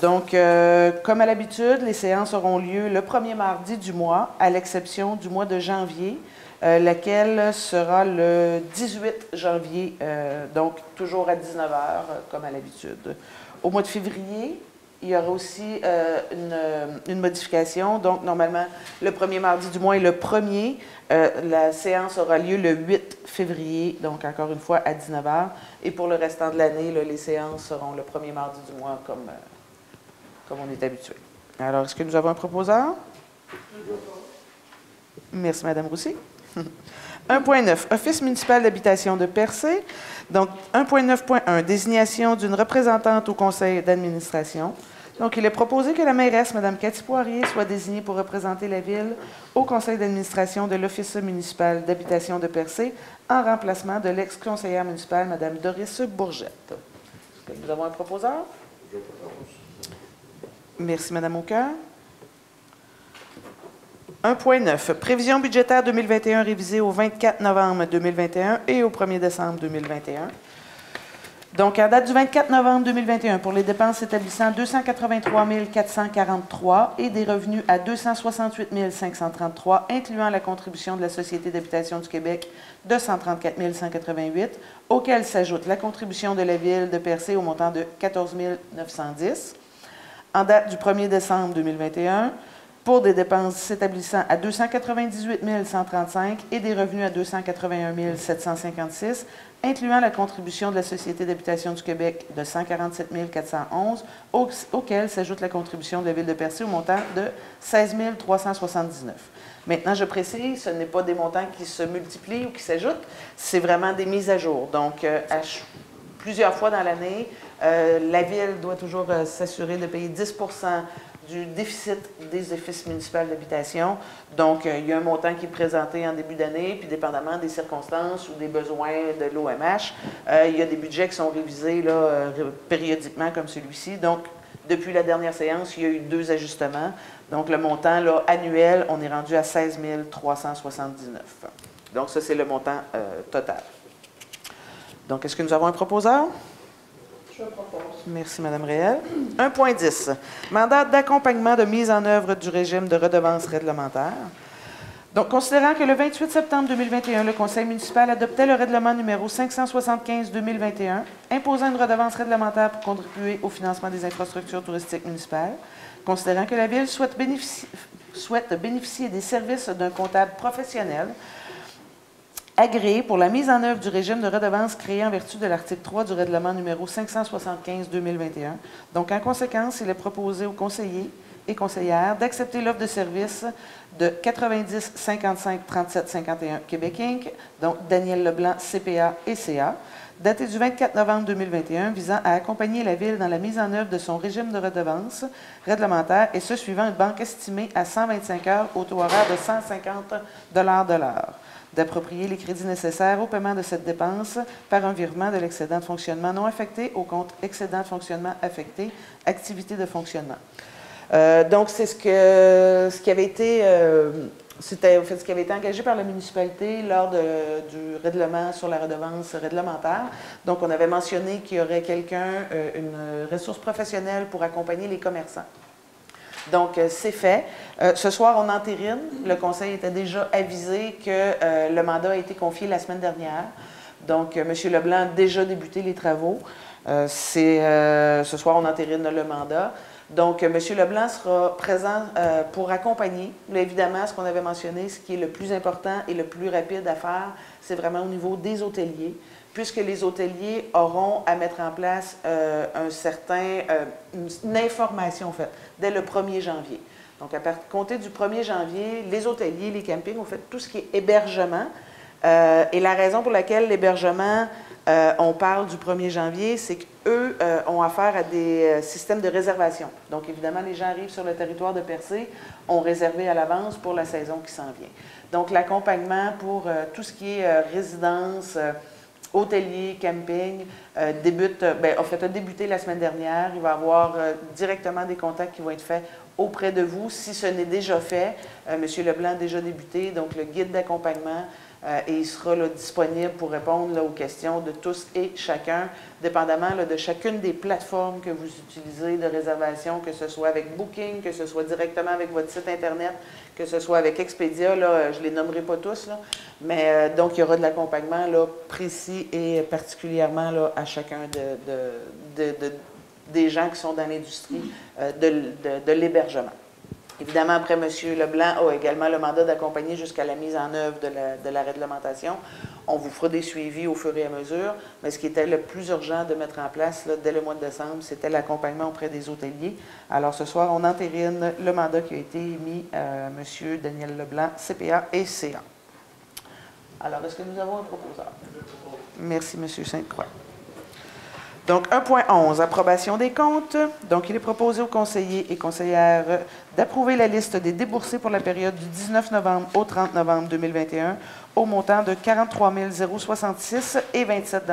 Donc, euh, comme à l'habitude, les séances auront lieu le premier mardi du mois, à l'exception du mois de janvier, euh, laquelle sera le 18 janvier, euh, donc toujours à 19h, comme à l'habitude. Au mois de février, il y aura aussi euh, une, une, modification. Donc, normalement, le premier mardi du mois et le premier, euh, la séance aura lieu le 8 février, donc encore une fois à 19h. Et pour le restant de l'année, les séances seront le premier mardi du mois comme, comme on est habitué. Alors, est-ce que nous avons un proposeur? Merci, Mme Roussy. 1.9, Office municipal d'habitation de Percé. Donc, 1.9.1, désignation d'une représentante au conseil d'administration. Donc, il est proposé que la mairesse, Mme Cathy Poirier, soit désignée pour représenter la ville au conseil d'administration de l'Office municipal d'habitation de Percé, en remplacement de l'ex-conseillère municipale, Mme Doris Bourgette. Nous avons un proposeur? Merci, Mme Aucoeur. 1.9. Prévision budgétaire 2021 révisée au 24 novembre 2021 et au 1er décembre 2021. Donc, en date du 24 novembre 2021, pour les dépenses établissant 283 443 et des revenus à 268 533, incluant la contribution de la Société d'habitation du Québec de 134 188, auquel s'ajoute la contribution de la Ville de Percé au montant de 14 910. En date du 1er décembre 2021, pour des dépenses s'établissant à 298 135 et des revenus à 281 756, incluant la contribution de la Société d'habitation du Québec de 147 411, auquel s'ajoute la contribution de la Ville de Percé au montant de 16 379. Maintenant, je précise, ce n'est pas des montants qui se multiplient ou qui s'ajoutent, c'est vraiment des mises à jour. Donc, euh, plusieurs fois dans l'année, euh, la Ville doit toujours euh, s'assurer de payer 10 du déficit des offices municipaux d'habitation. Donc, euh, il y a un montant qui est présenté en début d'année, puis dépendamment des circonstances ou des besoins de l'OMH, euh, il y a des budgets qui sont révisés euh, périodiquement comme celui-ci. Donc, depuis la dernière séance, il y a eu deux ajustements. Donc, le montant annuel, on est rendu à 16 379. Donc, ça, c'est le montant total. Donc, est-ce que nous avons un proposeur? Merci, Mme Réel. 1.10. Mandat d'accompagnement de mise en œuvre du régime de redevance réglementaire. Donc, considérant que le 28 septembre 2021, le Conseil municipal adoptait le règlement numéro 575-2021, imposant une redevance réglementaire pour contribuer au financement des infrastructures touristiques municipales, considérant que la Ville souhaite bénéficier, souhaite bénéficier des services d'un comptable professionnel agréé pour la mise en œuvre du régime de redevance créé en vertu de l'article 3 du règlement numéro 575-2021. Donc, en conséquence, il est proposé aux conseillers et conseillères d'accepter l'offre de service de 90 55 37 51 Québec Inc., donc Daniel Leblanc, CPA et CA, daté du 24 novembre 2021, visant à accompagner la Ville dans la mise en œuvre de son régime de redevance réglementaire et ce suivant une banque estimée à 125 heures au taux horaire de 150 de l'heure d'approprier les crédits nécessaires au paiement de cette dépense par un virement de l'excédent de fonctionnement non affecté au compte excédent de fonctionnement affecté, activité de fonctionnement. Euh, donc, c'est ce, qui avait été... Euh, c'était ce qui avait été engagé par la municipalité lors du règlement sur la redevance réglementaire. Donc, on avait mentionné qu'il y aurait quelqu'un, euh, une ressource professionnelle pour accompagner les commerçants. Donc, euh, c'est fait. Euh, ce soir, on entérine. Le conseil était déjà avisé que euh, le mandat a été confié la semaine dernière. Donc, M. Leblanc a déjà débuté les travaux. ce soir, on entérine le mandat. Donc, M. Leblanc sera présent pour accompagner. évidemment, ce qu'on avait mentionné, ce qui est le plus important et le plus rapide à faire, c'est vraiment au niveau des hôteliers puisque les hôteliers auront à mettre en place euh, un certain, euh, une, information en dès le 1er janvier. Donc, à compter du 1er janvier, les hôteliers, les campings ont fait tout ce qui est hébergement. Euh, et la raison pour laquelle l'hébergement, on parle du 1er janvier, c'est qu'eux ont affaire à des systèmes de réservation. Donc, évidemment, les gens arrivent sur le territoire de Percé, ont réservé à l'avance pour la saison qui s'en vient. Donc, l'accompagnement pour tout ce qui est résidence, hôtelier, camping, euh, débute, euh, ben, en fait, a débuté la semaine dernière. Il va y avoir euh, directement des contacts qui vont être faits auprès de vous. Si ce n'est déjà fait, M. Leblanc a déjà débuté, donc le guide d'accompagnement, et il sera disponible pour répondre aux questions de tous et chacun, dépendamment de chacune des plateformes que vous utilisez de réservation, que ce soit avec Booking, que ce soit directement avec votre site Internet, que ce soit avec Expedia, là, je ne les nommerai pas tous, mais euh, donc il y aura de l'accompagnement précis et particulièrement à chacun de, de, des gens qui sont dans l'industrie de l'hébergement. Évidemment, après, M. Leblanc a également le mandat d'accompagner jusqu'à la mise en œuvre de la, réglementation. On vous fera des suivis au fur et à mesure, mais ce qui était le plus urgent de mettre en place dès le mois de décembre, c'était l'accompagnement auprès des hôteliers. Alors ce soir, on entérine le mandat qui a été émis à M. Daniel Leblanc, CPA et CA. Alors, est-ce que nous avons un proposeur? Merci, M. Sainte-Croix. Donc, 1.11, approbation des comptes. Donc, il est proposé aux conseillers et conseillères d'approuver la liste des déboursés pour la période du 19 novembre au 30 novembre 2021 au montant de 43 066 et 27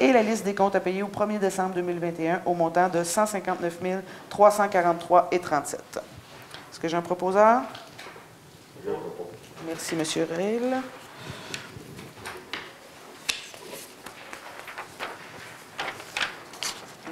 et la liste des comptes à payer au 1er décembre 2021 au montant de 159 343 et 37. Est-ce que j'ai un proposeur? Merci, M. Rill.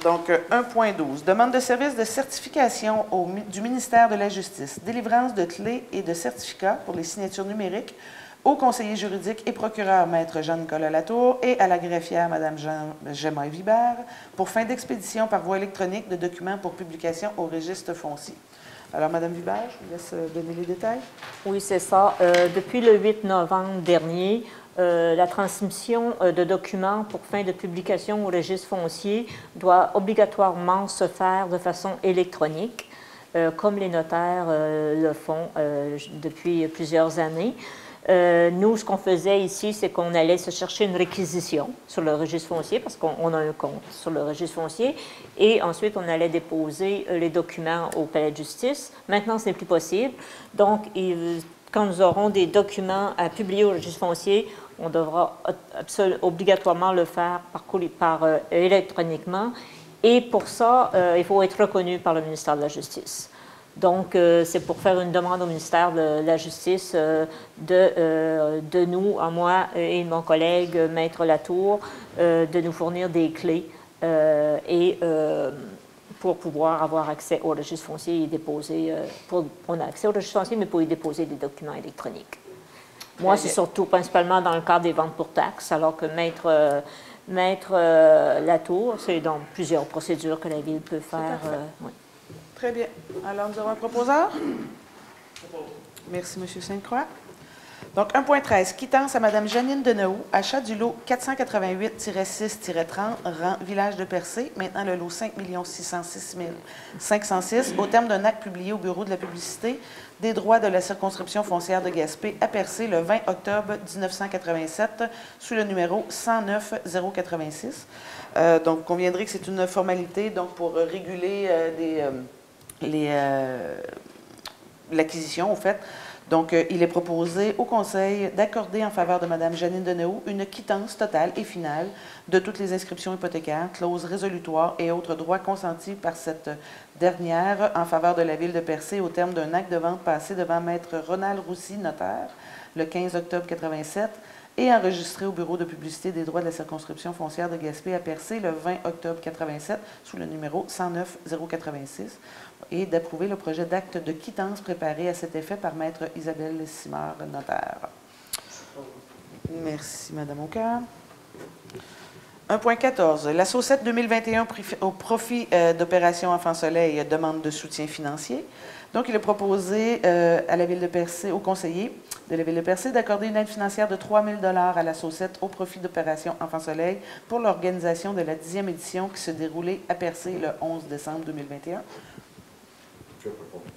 Donc, 1.12, euh, demande de service de certification du ministère de la Justice, délivrance de clés et de certificats pour les signatures numériques au conseiller juridique et procureur Maître Jean-Nicolas Latour et à la greffière Mme Jean Vibert pour fin d'expédition par voie électronique de documents pour publication au registre foncier. Alors, Mme Vibert, je vous laisse euh, donner les détails. Oui, c'est ça. Euh, depuis le 8 novembre dernier, euh, la transmission euh, de documents pour fin de publication au registre foncier doit obligatoirement se faire de façon électronique, euh, comme les notaires le font depuis plusieurs années. nous, ce qu'on faisait ici, c'est qu'on allait se chercher une réquisition sur le registre foncier, parce qu'on a un compte sur le registre foncier, et ensuite on allait déposer les documents au palais de justice. Maintenant, ce n'est plus possible. Donc, quand nous aurons des documents à publier au registre foncier, on devra obligatoirement le faire par, euh, électroniquement. Et pour ça, euh, il faut être reconnu par le ministère de la Justice. Donc, euh, c'est pour faire une demande au ministère de la Justice de, de nous, à moi et mon collègue Maître Latour, de nous fournir des clés et pour pouvoir avoir accès au registre foncier et déposer, pour, on a accès au registre foncier, mais pour y déposer des documents électroniques. Moi, c'est surtout principalement dans le cadre des ventes pour taxes, alors que Maître, euh, maître euh, Latour, c'est dans plusieurs procédures que la Ville peut faire. Euh, Très bien. Alors, nous avons un proposeur? Merci, M. Sainte-Croix. Donc, 1.13, quittance à Mme Janine Deneau, achat du lot 488-6-30, rang Village de Percé, maintenant le lot 5 606 506, au terme d'un acte publié au Bureau de la publicité des droits de la circonscription foncière de Gaspé à Percé le 20 octobre 1987 sous le numéro 109 086. Euh, donc, vous conviendrez que c'est une formalité donc, pour réguler euh, euh, l'acquisition, au fait, donc, euh, il est proposé au Conseil d'accorder en faveur de Mme Janine Deneau une quittance totale et finale de toutes les inscriptions hypothécaires, clauses résolutoires et autres droits consentis par cette dernière en faveur de la Ville de Percé au terme d'un acte de vente passé devant Maître Ronald Roussy, notaire, le 15 octobre 87 et enregistré au Bureau de publicité des droits de la circonscription foncière de Gaspé à Percé le 20 octobre 87 sous le numéro 109 086 et d'approuver le projet d'acte de quittance préparé à cet effet par Maître Isabelle Simard, notaire. Merci, Madame Aucœur. 1.14. La SOCET 2021 au profit euh, d'Opération Enfant Soleil demande de soutien financier. Donc, il est proposé euh, à la Ville de Percé, aux conseillers de la Ville de Percé, d'accorder une aide financière de 3 000 à la SOCET au profit d'Opération Enfant Soleil pour l'organisation de la 10e édition qui se déroulait à Percé le 11 décembre 2021.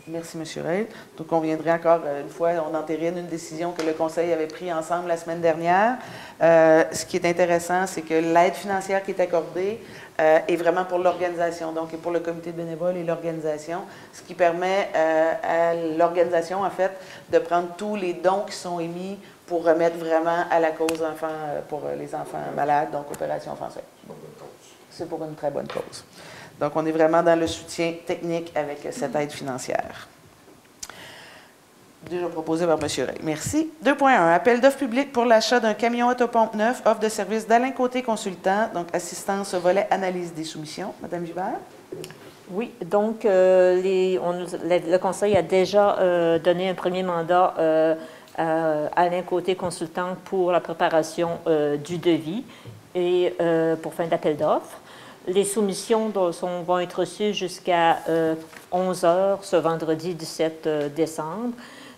Merci, M. Ray. Donc, on viendrait encore euh, une fois, on entérine une décision que le Conseil avait prise ensemble la semaine dernière. Euh, ce qui est intéressant, c'est que l'aide financière qui est accordée euh, est vraiment pour l'organisation, donc et pour le comité de bénévoles et l'organisation, ce qui permet à l'organisation, en fait, de prendre tous les dons qui sont émis pour remettre vraiment à la cause enfants, pour les enfants malades, donc Opération Enfants C'est pour une très bonne cause. Donc, on est vraiment dans le soutien technique avec cette aide financière. Déjà proposé par M. Ray. Merci. 2.1. Appel d'offres public pour l'achat d'un camion autopompe neuf, offre de service d'Alain Côté Consultant, donc assistance au volet analyse des soumissions. Madame Givert? Oui, donc euh, le Conseil a déjà euh, donné un premier mandat euh, à Alain Côté Consultant pour la préparation du devis et pour fin d'appel d'offres. Les soumissions vont être reçues jusqu'à 11 heures ce vendredi 17 euh, décembre.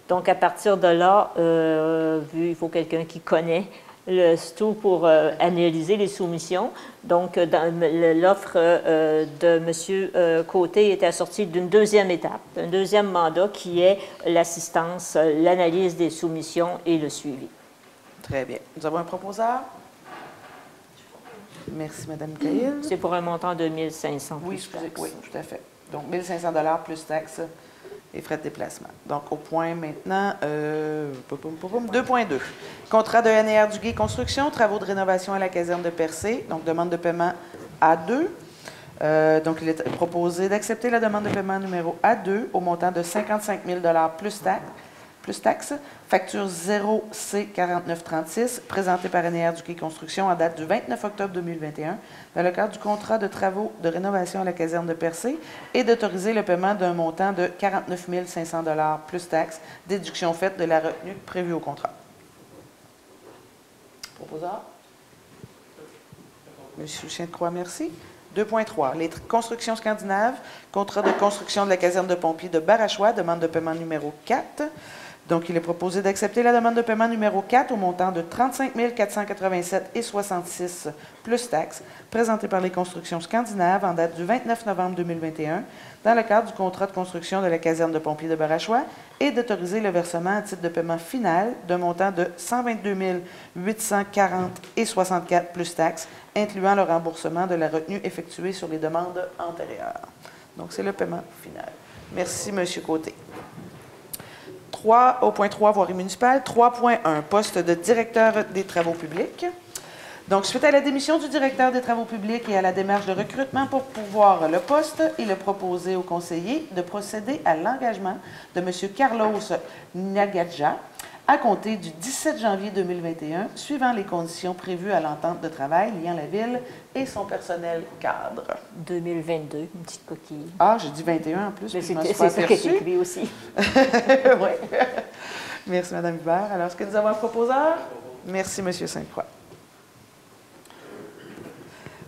Donc, à partir de là, euh, vu il faut quelqu'un qui connaît le STU pour euh, analyser les soumissions. Donc, euh, l'offre euh, de M. euh, Côté est assortie d'une deuxième étape, un deuxième mandat qui est l'assistance, euh, l'analyse des soumissions et le suivi. Très bien. Nous avons un proposeur? Merci, Mme Cahill. C'est pour un montant de 1 500 Oui, plus taxes. oui, tout à fait. Donc, 1 500 plus taxes et frais de déplacement. Donc, au point maintenant, euh, poum, poum, poum, poum, 2.2. Contrat de NR Duguay Construction, travaux de rénovation à la caserne de Percé. Donc, demande de paiement A2. Euh, donc, il est proposé d'accepter la demande de paiement numéro A2 au montant de 55 000 plus taxes. Plus taxes. Facture 0C4936, présentée par NR Duquet Construction en date du 29 octobre 2021, dans le cadre du contrat de travaux de rénovation à la caserne de Percé, et d'autoriser le paiement d'un montant de 49 500 plus taxes, déduction faite de la retenue prévue au contrat. Proposeur? Monsieur Chien-de-Croix, merci. 2.3. Les tr- constructions scandinaves, contrat de construction de la caserne de pompiers de Barachois, demande de paiement numéro 4. Donc, il est proposé d'accepter la demande de paiement numéro 4 au montant de 35 487 et 66 plus taxes, présentée par les constructions scandinaves en date du 29 novembre 2021, dans le cadre du contrat de construction de la caserne de pompiers de Barachois, et d'autoriser le versement à titre de paiement final d'un montant de 122 840 et 64 plus taxes, incluant le remboursement de la retenue effectuée sur les demandes antérieures. Donc, c'est le paiement final. Merci, M. Côté. 3, au point 3, voirie municipale. 3.1, poste de directeur des travaux publics. Donc, suite à la démission du directeur des travaux publics et à la démarche de recrutement pour pourvoir le poste, il est proposé au conseiller de procéder à l'engagement de M. Carlos Nagadja à compter du 17 janvier 2021, suivant les conditions prévues à l'entente de travail liant la ville et son personnel cadre. 2022, une petite coquille. Ah, j'ai dit 21 en plus, Mais puis je m'en C'est ça qui est écrit aussi. Oui. Merci, Mme Hubert. Alors, est-ce que nous avons un proposeur? Merci, M. Sainte-Croix.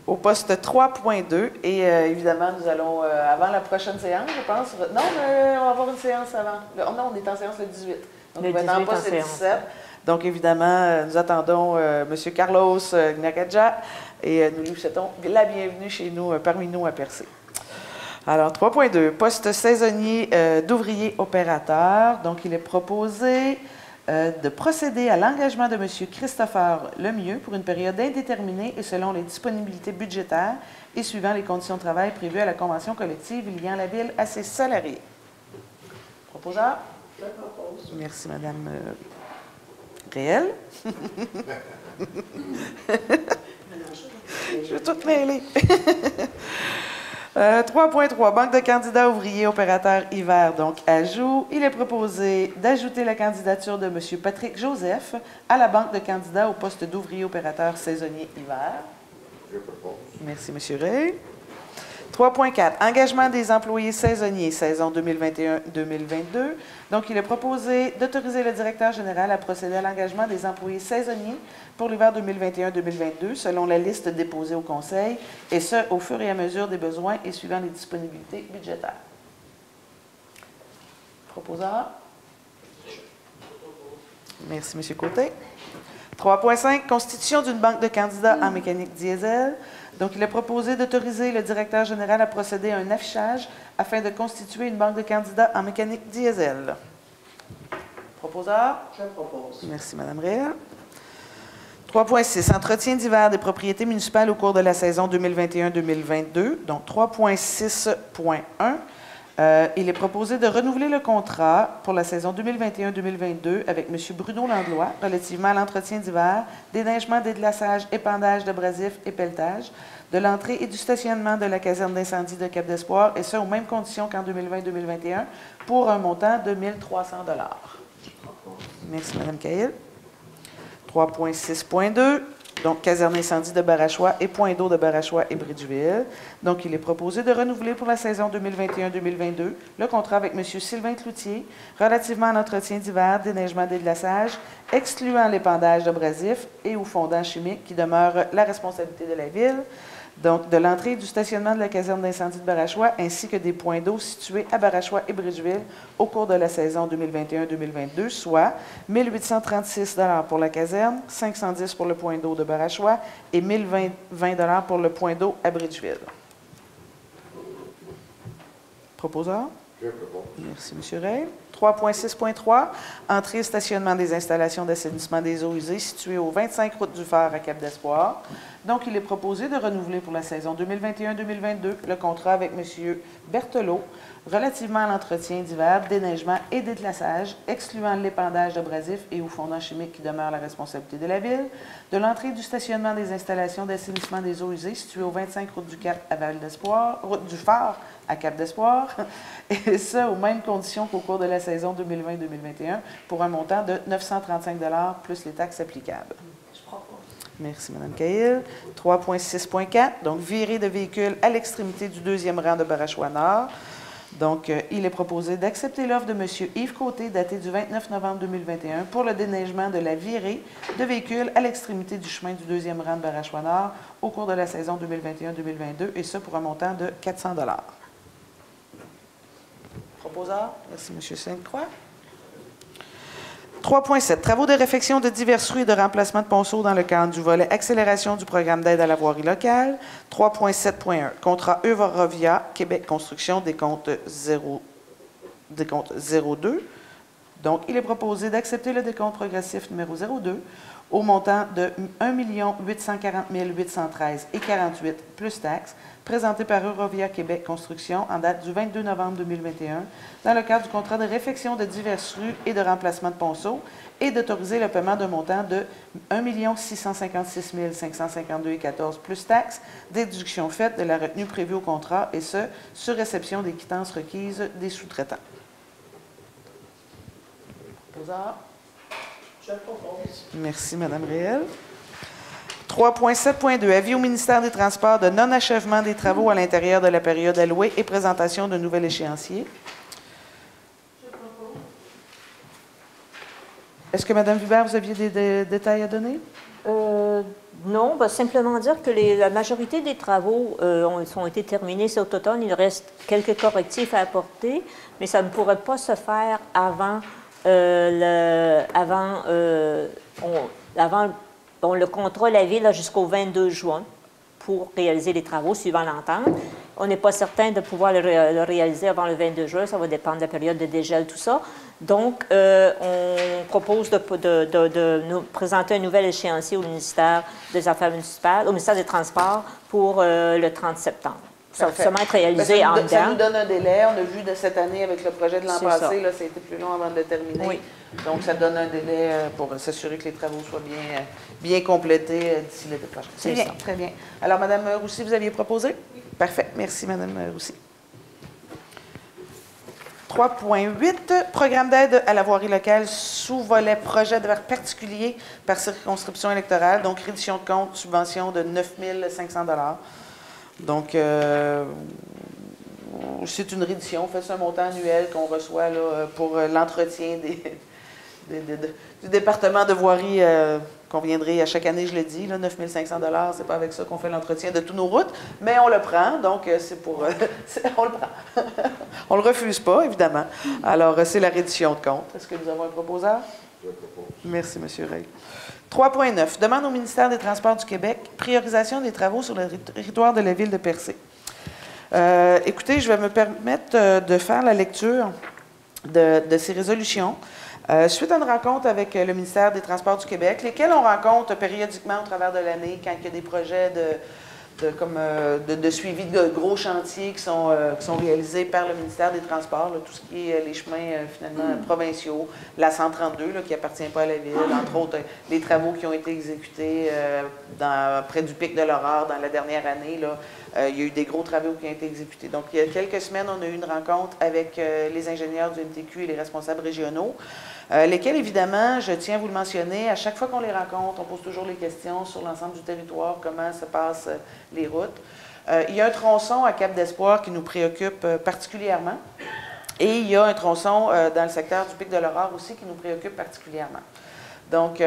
Au poste 3.2, et euh, évidemment, nous allons, euh, avant la prochaine séance, je pense. Non, mais on va avoir une séance avant. Le- oh non, on est en séance le 18. Donc, Le on va être en 18 en poste le séance. 17. Donc, évidemment, euh, nous attendons euh, M. Carlos euh, et euh, nous lui souhaitons la bienvenue chez nous, parmi nous à Percé. Alors, 3.2, poste saisonnier d'ouvrier opérateur. Donc, il est proposé de procéder à l'engagement de M. Christopher Lemieux pour une période indéterminée et selon les disponibilités budgétaires et suivant les conditions de travail prévues à la convention collective liant la ville à ses salariés. Proposeur? Merci, Madame euh, Réel. Je vais tout mêler. Euh, 3.3, Banque de candidats ouvriers opérateurs hiver, donc ajout. Il est proposé d'ajouter la candidature de M. Patrick Joseph à la Banque de candidats au poste d'ouvrier opérateur saisonnier hiver. Je propose. Merci, M. Ray. 3.4, engagement des employés saisonniers, saison 2021-2022. Donc, il est proposé d'autoriser le directeur général à procéder à l'engagement des employés saisonniers pour l'hiver 2021-2022, selon la liste déposée au Conseil, et ce, au fur et à mesure des besoins et suivant les disponibilités budgétaires. Proposeur? Merci, M. Côté. 3.5, constitution d'une banque de candidats en mécanique diesel. Donc, il est proposé d'autoriser le directeur général à procéder à un affichage afin de constituer une banque de candidats en mécanique diesel. Proposeur? Je propose. Merci, Mme Réa. 3.6, entretien d'hiver des propriétés municipales au cours de la saison 2021-2022. Donc, 3.6.1, euh, il est proposé de renouveler le contrat pour la saison 2021-2022 avec M. Bruno Landlois relativement à l'entretien d'hiver, déneigement, déglaçage, épandage d'abrasifs et pelletage, de l'entrée et du stationnement de la caserne d'incendie de Cap d'Espoir, et ce, aux mêmes conditions qu'en 2020-2021, pour un montant de 1 300 Merci, Mme Cahill. 3.6.2, donc caserne incendie de Barachois et point d'eau de Barachois et Bridgeville. Donc, il est proposé de renouveler pour la saison 2021-2022 le contrat avec M. Sylvain Cloutier relativement à l'entretien d'hiver, déneigement, déglaçage, excluant l'épandage d'abrasifs et ou fondants chimiques qui demeurent la responsabilité de la Ville. Donc, de l'entrée du stationnement de la caserne d'incendie de Barachois, ainsi que des points d'eau situés à Barachois et Bridgeville au cours de la saison 2021-2022, soit 1836 pour la caserne, 510 pour le point d'eau de Barachois et 1020 pour le point d'eau à Bridgeville. Proposeur? Merci, M. Ray. 3.6.3, entrée et stationnement des installations d'assainissement des eaux usées situées au 25 route du Phare à Cap d'Espoir. Donc, il est proposé de renouveler pour la saison 2021-2022 le contrat avec M. Berthelot relativement à l'entretien d'hiver, déneigement et déclassage, excluant l'épandage d'abrasifs et ou fondants chimiques qui demeurent la responsabilité de la Ville, de l'entrée et du stationnement des installations d'assainissement des eaux usées situées au 25 route du Cap à Val d'Espoir, route du Phare à Cap d'Espoir, et ça aux mêmes conditions qu'au cours de la saison 2020-2021 pour un montant de 935 plus les taxes applicables. Merci, Mme Cahill. 3.6.4, donc virer de véhicules à l'extrémité du deuxième rang de Barachois Nord. Donc, euh, il est proposé d'accepter l'offre de M. Yves Côté, datée du 29 novembre 2021, pour le déneigement de la virée de véhicules à l'extrémité du chemin du deuxième rang de Barachois Nord au cours de la saison 2021-2022, et ce pour un montant de 400 Proposeur, merci M. Sainte-Croix. 3.7. Travaux de réfection de divers fruits et de remplacement de ponceaux dans le cadre du volet accélération du programme d'aide à la voirie locale. 3.7.1. Contrat Eurovia Québec Construction des comptes 0, des comptes 02. Donc, il est proposé d'accepter le décompte progressif numéro 02 au montant de 1 840 813 et 48 plus taxes, présenté par Eurovia Québec Construction en date du 22 novembre 2021, dans le cadre du contrat de réfection de diverses rues et de remplacement de ponceaux, et d'autoriser le paiement d'un montant de 1 656 552 et 14 plus taxes, déduction faite de la retenue prévue au contrat, et ce, sur réception des quittances requises des sous-traitants. Merci, Mme Réel. 3.7.2. Avis au ministère des Transports de non-achèvement des travaux à l'intérieur de la période allouée et présentation d'un nouvel échéancier. Est-ce que, Mme Hubert, vous aviez des, détails à donner? Euh, non, bah, simplement dire que la majorité des travaux euh, ont, été terminés cet automne. Il reste quelques correctifs à apporter, mais ça ne pourrait pas se faire avant, euh, le, avant Bon, le contrat, la Ville jusqu'au 22 juin pour réaliser les travaux suivant l'entente. On n'est pas certain de pouvoir le, réaliser avant le 22 juin, ça va dépendre de la période de dégel, tout ça. Donc, euh, on propose de, nous présenter un nouvel échéancier au ministère des Affaires municipales, au ministère des Transports pour euh, le 30 septembre. Ça va sûrement être réalisé en dedans. Ça nous donne un délai. On a vu de cette année avec le projet de l'an passé, là, ça a été plus long avant de le terminer. Oui. Donc, ça donne un délai euh, pour s'assurer que les travaux soient bien, euh, bien complétés euh, d'ici l'été prochain. C'est bien, très bien. Alors, Mme Roussy, vous aviez proposé? Oui. Parfait. Merci, Mme Roussy. 3.8, programme d'aide à la voirie locale sous volet projet de particulier par circonscription électorale, donc réduction de compte, subvention de 9 500 Donc, c'est une réduction, fait c'est un montant annuel qu'on reçoit là, pour l'entretien des, du département de voirie euh, qu'on viendrait à chaque année, je le dis, là, 9 500 c'est pas avec ça qu'on fait l'entretien de toutes nos routes, mais on le prend, donc euh, c'est pour... Euh, on le prend. on le refuse pas, évidemment. Alors, c'est la réduction de compte. Est-ce que nous avons un proposeur? Merci, M. Ray. 3.9. Demande au ministère des Transports du Québec priorisation des travaux sur le territoire de la ville de Percé. écoutez, je vais me permettre de faire la lecture de, de ces résolutions. Euh, suite à une rencontre avec euh, le ministère des Transports du Québec, lesquels on rencontre périodiquement au travers de l'année quand il y a des projets de, comme, euh, de, suivi de gros chantiers qui sont, qui sont réalisés par le ministère des Transports, tout ce qui est les chemins finalement provinciaux, la 132 là, qui appartient pas à la ville, entre autres les travaux qui ont été exécutés dans, près du pic de l'Aurore dans la dernière année. Là, il y a eu des gros travaux qui ont été exécutés. Donc, il y a quelques semaines, on a eu une rencontre avec les ingénieurs du MTQ et les responsables régionaux. Euh, lesquels, évidemment, je tiens à vous le mentionner, à chaque fois qu'on les rencontre, on pose toujours les questions sur l'ensemble du territoire, comment se passent euh, les routes. Euh, il y a un tronçon à Cap d'Espoir qui nous préoccupe particulièrement. Et il y a un tronçon dans le secteur du Pic de l'Aurore aussi qui nous préoccupe particulièrement. Donc,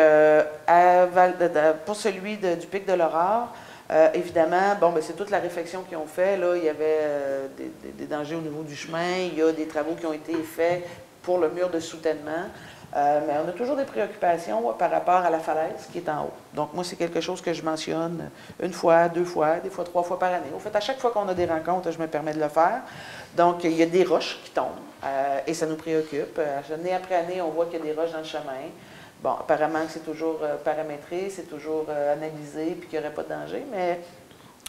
pour celui du Pic de l'Aurore, Euh, évidemment, bon, ben, c'est toute la réflexion qu'ils ont fait. Là, il y avait euh, des, dangers au niveau du chemin. Il y a des travaux qui ont été faits pour le mur de soutènement. Euh, mais on a toujours des préoccupations par rapport à la falaise qui est en haut. Donc, moi, c'est quelque chose que je mentionne une fois, deux fois, des fois trois fois par année. Au fait, à chaque fois qu'on a des rencontres, je me permets de le faire. Donc, il y a des roches qui tombent et ça nous préoccupe. année après année, on voit qu'il y a des roches dans le chemin. Bon, apparemment c'est toujours euh, paramétré, c'est toujours euh, analysé, puis qu'il n'y aurait pas de danger, mais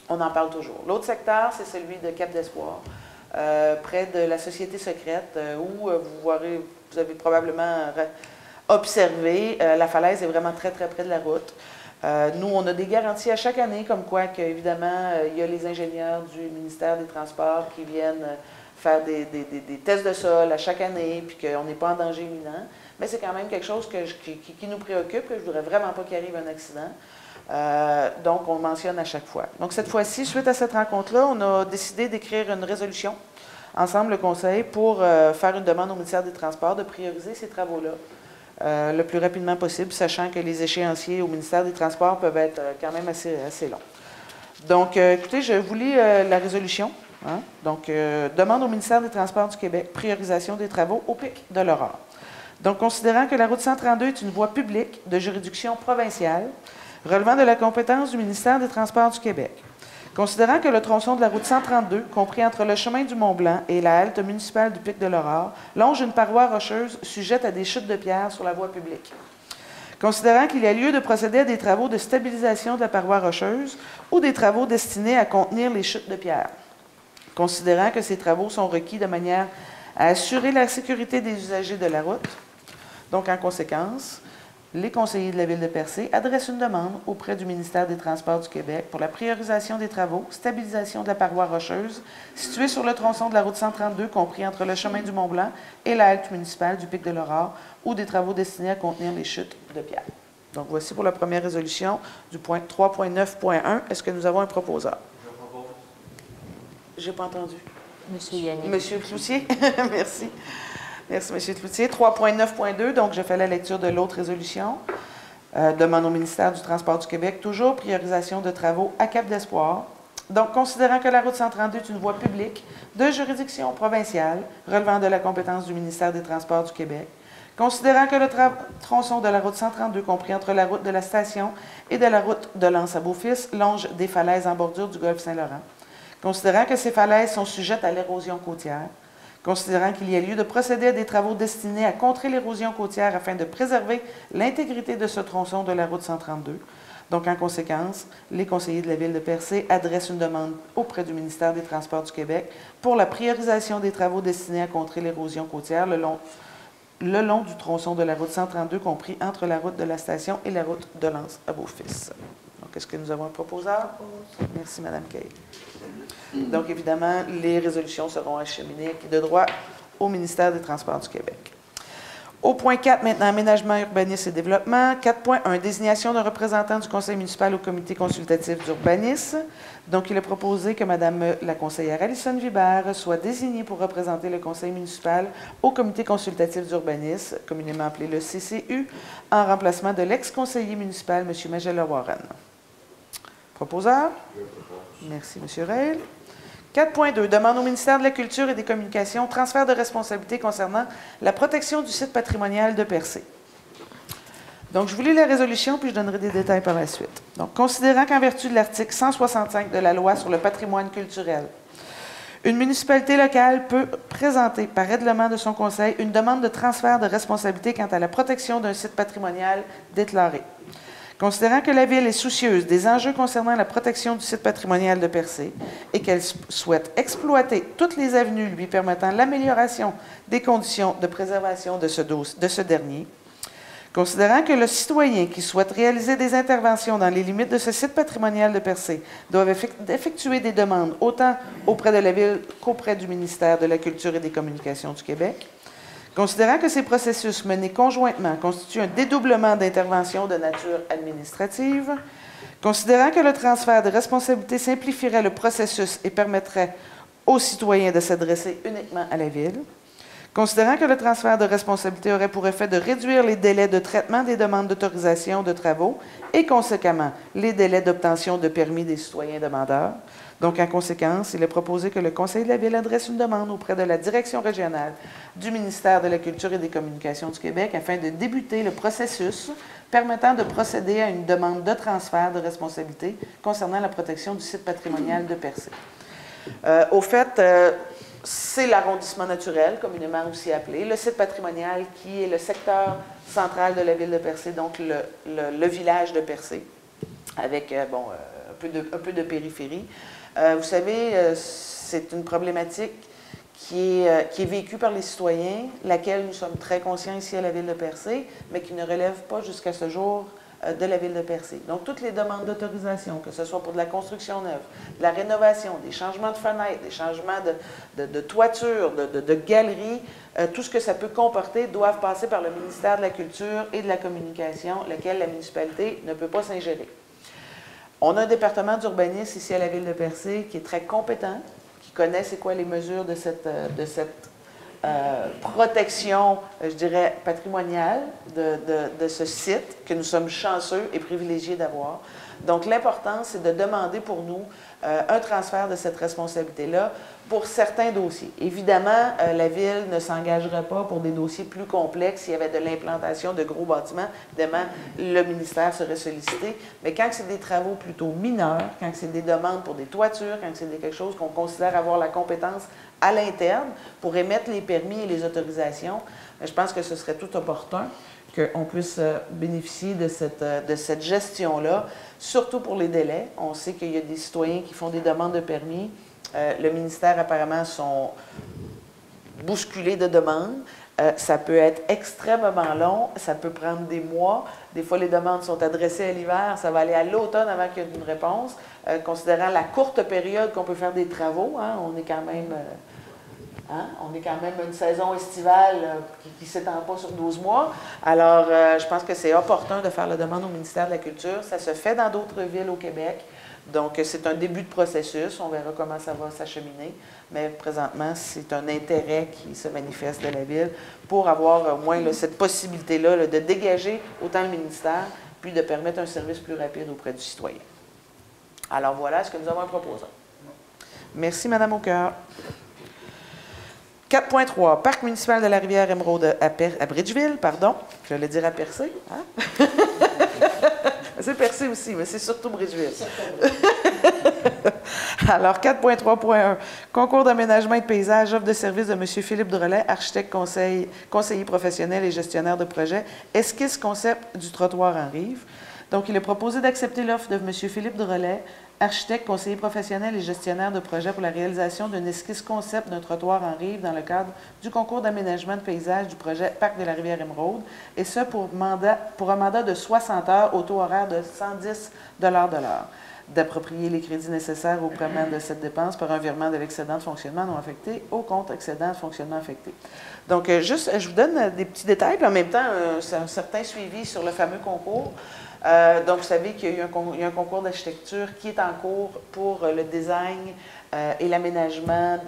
on en parle toujours. L'autre secteur, c'est celui de Cap d'Espoir, euh, près de la Société secrète, où vous, avez probablement observé, la falaise est vraiment très, très près de la route. nous, on a des garanties à chaque année, comme quoi qu'évidemment, il y a les ingénieurs du ministère des Transports qui viennent faire des, des tests de sol à chaque année, puis qu'on n'est pas en danger imminent mais c'est quand même quelque chose qui, nous préoccupe, que je ne voudrais vraiment pas qu'il arrive un accident. Euh, donc, on mentionne à chaque fois. Donc, cette fois-ci, suite à cette rencontre-là, on a décidé d'écrire une résolution, ensemble, le Conseil, pour euh, faire une demande au ministère des Transports de prioriser ces travaux-là euh, le plus rapidement possible, sachant que les échéanciers au ministère des Transports peuvent être quand même assez, assez longs. Donc, écoutez, je vous lis la résolution. Hein. Donc, demande au ministère des Transports du Québec, priorisation des travaux au pic de l'aurore. Donc, considérant que la route 132 est une voie publique de juridiction provinciale relevant de la compétence du ministère des Transports du Québec, considérant que le tronçon de la route 132, compris entre le chemin du Mont-Blanc et la halte municipale du Pic de l'Aurore, longe une paroi rocheuse sujette à des chutes de pierre sur la voie publique, considérant qu'il y a lieu de procéder à des travaux de stabilisation de la paroi rocheuse ou des travaux destinés à contenir les chutes de pierre, considérant que ces travaux sont requis de manière à assurer la sécurité des usagers de la route, donc, en conséquence, les conseillers de la Ville de Percé adressent une demande auprès du ministère des Transports du Québec pour la priorisation des travaux, stabilisation de la paroi rocheuse située sur le tronçon de la route 132, compris entre le chemin du Mont-Blanc et la halte municipale du Pic de l'Aurore, ou des travaux destinés à contenir les chutes de pierre. Donc, voici pour la première résolution du point 3.9.1. Est-ce que nous avons un proposeur? Je propose. Je n'ai pas entendu. Monsieur Yannick. Monsieur Cloutier, merci. Merci, M. Cloutier. 3.9.2, donc je fais la lecture de l'autre résolution. Euh, demande au ministère du Transport du Québec, toujours priorisation de travaux à Cap d'Espoir. Donc, considérant que la route 132 est une voie publique de juridiction provinciale relevant de la compétence du ministère des Transports du Québec, considérant que le tronçon de la route 132, compris entre la route de la station et de la route de Lens à longe des falaises en bordure du golfe Saint-Laurent, considérant que ces falaises sont sujettes à l'érosion côtière, considérant qu'il y a lieu de procéder à des travaux destinés à contrer l'érosion côtière afin de préserver l'intégrité de ce tronçon de la route 132. Donc, en conséquence, les conseillers de la Ville de Percé adressent une demande auprès du ministère des Transports du Québec pour la priorisation des travaux destinés à contrer l'érosion côtière le long, du tronçon de la route 132, compris entre la route de la station et la route de Lens à Beaufils. Donc, est-ce que nous avons un proposeur? Merci, Mme Kay. Donc, évidemment, les résolutions seront acheminées de droit au ministère des Transports du Québec. Au point 4, maintenant, aménagement, urbanisme et développement. 4.1, désignation d'un représentant du conseil municipal au comité consultatif d'urbanisme. Donc, il est proposé que Mme la conseillère Alison Vibert soit désignée pour représenter le conseil municipal au comité consultatif d'urbanisme, communément appelé le CCU, en remplacement de l'ex-conseiller municipal, M. Magella Warren. Proposeur? Merci, M. Reil. 4.2. Demande au ministère de la Culture et des Communications transfert de responsabilité concernant la protection du site patrimonial de Percé. Donc, je vous lis la résolution, puis je donnerai des détails par la suite. Donc, considérant qu'en vertu de l'article 165 de la loi sur le patrimoine culturel, une municipalité locale peut présenter par règlement de son conseil une demande de transfert de responsabilité quant à la protection d'un site patrimonial déclaré. Considérant que la Ville est soucieuse des enjeux concernant la protection du site patrimonial de Percé et qu'elle souhaite exploiter toutes les avenues lui permettant l'amélioration des conditions de préservation de ce, de ce dernier, Considérant que le citoyen qui souhaite réaliser des interventions dans les limites de ce site patrimonial de Percé doit effectuer des demandes autant auprès de la Ville qu'auprès du ministère de la Culture et des Communications du Québec, Considérant que ces processus menés conjointement constituent un dédoublement d'intervention de nature administrative, considérant que le transfert de responsabilité simplifierait le processus et permettrait aux citoyens de s'adresser uniquement à la Ville, Considérant que le transfert de responsabilité aurait pour effet de réduire les délais de traitement des demandes d'autorisation de travaux et, conséquemment, les délais d'obtention de permis des citoyens demandeurs, donc, en conséquence, il est proposé que le Conseil de la Ville adresse une demande auprès de la Direction régionale du ministère de la Culture et des Communications du Québec afin de débuter le processus permettant de procéder à une demande de transfert de responsabilité concernant la protection du site patrimonial de Percé. Euh, au fait, euh, c'est l'arrondissement naturel, communément aussi appelé, le site patrimonial qui est le secteur central de la ville de Percé, donc le, village de Percé, avec euh, un, peu de, périphérie. Euh, vous savez, c'est une problématique qui est, qui est, vécue par les citoyens, laquelle nous sommes très conscients ici à la ville de Percé, mais qui ne relève pas jusqu'à ce jour euh, de la ville de Percé. Donc, toutes les demandes d'autorisation, que ce soit pour de la construction neuve, de la rénovation, des changements de fenêtres, des changements de, toiture, de, galeries, euh, tout ce que ça peut comporter doivent passer par le ministère de la Culture et de la Communication, lequel la municipalité ne peut pas s'ingérer. On a un département d'urbanisme ici à la ville de Percé qui est très compétent, qui connaît c'est quoi les mesures de cette, euh, euh, protection, euh, je dirais, patrimoniale de, de, ce site que nous sommes chanceux et privilégiés d'avoir. Donc, l'important, c'est de demander pour nous euh, un transfert de cette responsabilité-là pour certains dossiers. Évidemment, la Ville ne s'engagerait pas pour des dossiers plus complexes s'il y avait de l'implantation de gros bâtiments. Évidemment, le ministère serait sollicité. Mais quand c'est des travaux plutôt mineurs, quand c'est des demandes pour des toitures, quand c'est quelque chose qu'on considère avoir la compétence à l'interne pour émettre les permis et les autorisations, je pense que ce serait tout opportun qu'on puisse euh, bénéficier de cette, euh, de cette gestion-là, surtout pour les délais. On sait qu'il y a des citoyens qui font des demandes de permis. Euh, le ministère, apparemment, sont bousculés de demandes. ça peut être extrêmement long, ça peut prendre des mois. Des fois, les demandes sont adressées à l'hiver, ça va aller à l'automne avant qu'il y ait une réponse. considérant la courte période qu'on peut faire des travaux, hein, on est quand même Hein? On est quand même une saison estivale euh, qui ne s'étend pas sur 12 mois. Alors, euh, je pense que c'est opportun de faire la demande au ministère de la Culture. Ça se fait dans d'autres villes au Québec. Donc, c'est un début de processus. On verra comment ça va s'acheminer. Mais présentement, c'est un intérêt qui se manifeste de la ville pour avoir au moins cette possibilité-là de dégager autant le ministère, puis de permettre un service plus rapide auprès du citoyen. Alors voilà ce que nous avons à proposer. Merci, Madame Aucoeur. 4.3, Parc municipal de la rivière Émeraude à, Bridgeville, pardon. Je vais dire à Percé. Hein? c'est Percé aussi, mais c'est surtout Bridgeville. Alors, 4.3.1, concours d'aménagement et de paysage, offre de service de M. Philippe Drolet, architecte, conseil, conseiller professionnel et gestionnaire de projet, esquisse concept du trottoir en rive. Donc, il est proposé d'accepter l'offre de M. Philippe Drolet, architecte, conseiller professionnel et gestionnaire de projet pour la réalisation d'un esquisse concept d'un trottoir en rive dans le cadre du concours d'aménagement de paysage du projet Parc de la rivière Émeraude, et ce pour, mandat, pour un mandat de 60 heures au taux horaire de 110 de l'heure. D'approprier les crédits nécessaires au paiement de cette dépense par un virement de l'excédent de fonctionnement non affecté au compte excédent de fonctionnement affecté. Donc, euh, juste, je vous donne des petits détails, puis en même temps, un certain suivi sur le fameux concours. Euh, donc, vous savez qu'il y a un, concours d'architecture qui est en cours pour le design euh, et l'aménagement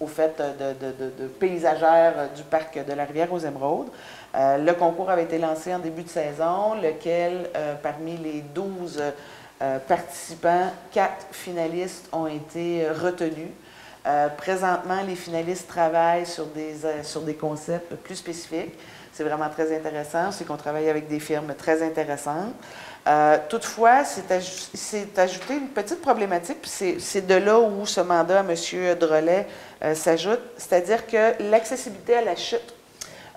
au fait de, paysagère du parc de la rivière aux Émeraudes. Euh, le concours avait été lancé en début de saison, lequel, parmi les 12 participants, quatre finalistes ont été retenus. présentement, les finalistes travaillent sur des, sur des concepts plus spécifiques. C'est vraiment très intéressant. C'est qu'on travaille avec des firmes très intéressantes. Euh, toutefois, c'est ajouté une petite problématique, puis c'est de là où ce mandat à M. Drolet euh, s'ajoute, c'est-à-dire que l'accessibilité à la chute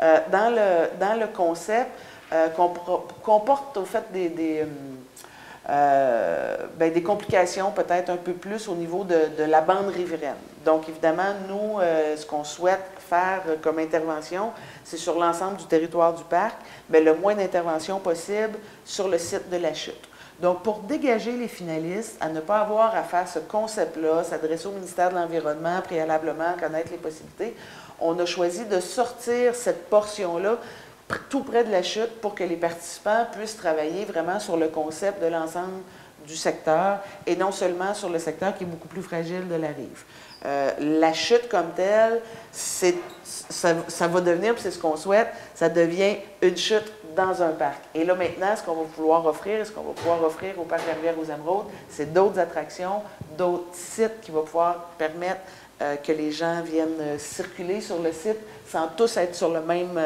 euh, dans, le, dans le concept comporte au fait des, ben, des complications peut-être un peu plus au niveau de, la bande riveraine. Donc, évidemment, nous, ce qu'on souhaite faire comme intervention, c'est sur l'ensemble du territoire du parc, mais le moins d'intervention possible sur le site de la chute. Donc, pour dégager les finalistes, à ne pas avoir à faire ce concept-là, s'adresser au ministère de l'Environnement préalablement, connaître les possibilités, on a choisi de sortir cette portion-là tout près de la chute pour que les participants puissent travailler vraiment sur le concept de l'ensemble du secteur et non seulement sur le secteur qui est beaucoup plus fragile de la rive. Euh, la chute comme telle, ça, va devenir, c'est ce qu'on souhaite, ça devient une chute dans un parc. Et là, maintenant, ce qu'on va pouvoir offrir, ce qu'on va pouvoir offrir au Parc de Rivière aux Émeraudes, c'est d'autres attractions, d'autres sites qui vont pouvoir permettre euh, que les gens viennent euh, circuler sur le site sans tous être sur le même,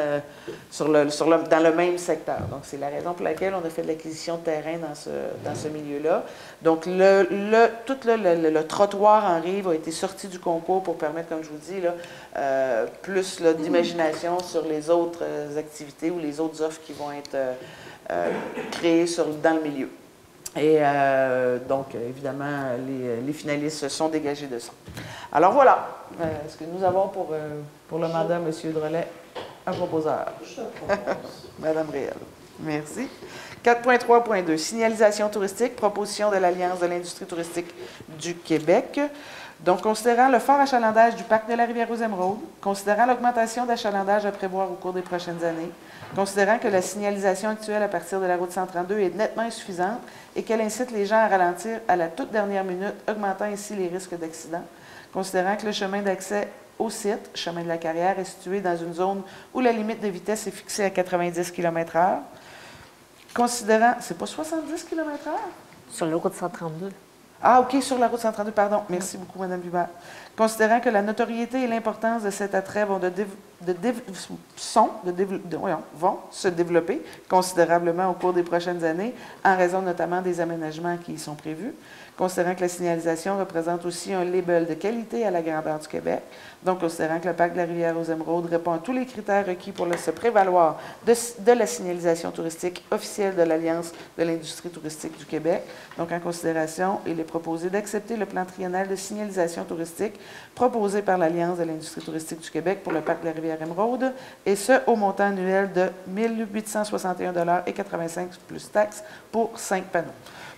dans le même secteur. Donc, c'est la raison pour laquelle on a fait de l'acquisition de terrain dans ce milieu-là. Donc, le, le, tout le, le, le, trottoir en rive a été sorti du concours pour permettre, comme je vous dis, là, euh, plus d'imagination sur les autres activités ou les autres offres qui vont être euh, créées sur, dans le milieu. Et euh, donc, évidemment, les, les, finalistes se sont dégagés de ça. Alors voilà euh, ce que nous avons pour, euh, pour le mandat, M. Drolet, un proposeur. Madame Réel. Merci. 4.3.2, signalisation touristique, proposition de l'Alliance de l'industrie touristique du Québec. Donc, considérant le fort achalandage du parc de la rivière aux Émeraudes, considérant l'augmentation d'achalandage à prévoir au cours des prochaines années, considérant que la signalisation actuelle à partir de la route 132 est nettement insuffisante et qu'elle incite les gens à ralentir à la toute dernière minute, augmentant ainsi les risques d'accident, considérant que le chemin d'accès au site, chemin de la carrière, est situé dans une zone où la limite de vitesse est fixée à 90 km/h, considérant, c'est pas 70 km/h? Sur la route 132. Ah, OK, sur la route 132, pardon. Merci beaucoup, Mme Hubert. Considérant que la notoriété et l'importance de cet attrait vont, de, de, sont, de, voyons, vont se développer considérablement au cours des prochaines années, en raison notamment des aménagements qui y sont prévus, considérant que la signalisation représente aussi un label de qualité à la grandeur du Québec, donc considérant que le parc de la rivière aux Émeraudes répond à tous les critères requis pour se prévaloir de, de, la signalisation touristique officielle de l'Alliance de l'industrie touristique du Québec, donc en considération, il est proposé d'accepter le plan triennal de signalisation touristique proposé par l'Alliance de l'industrie touristique du Québec pour le parc de la rivière Émeraude, et ce, au montant annuel de 1861,85 plus taxes pour cinq panneaux.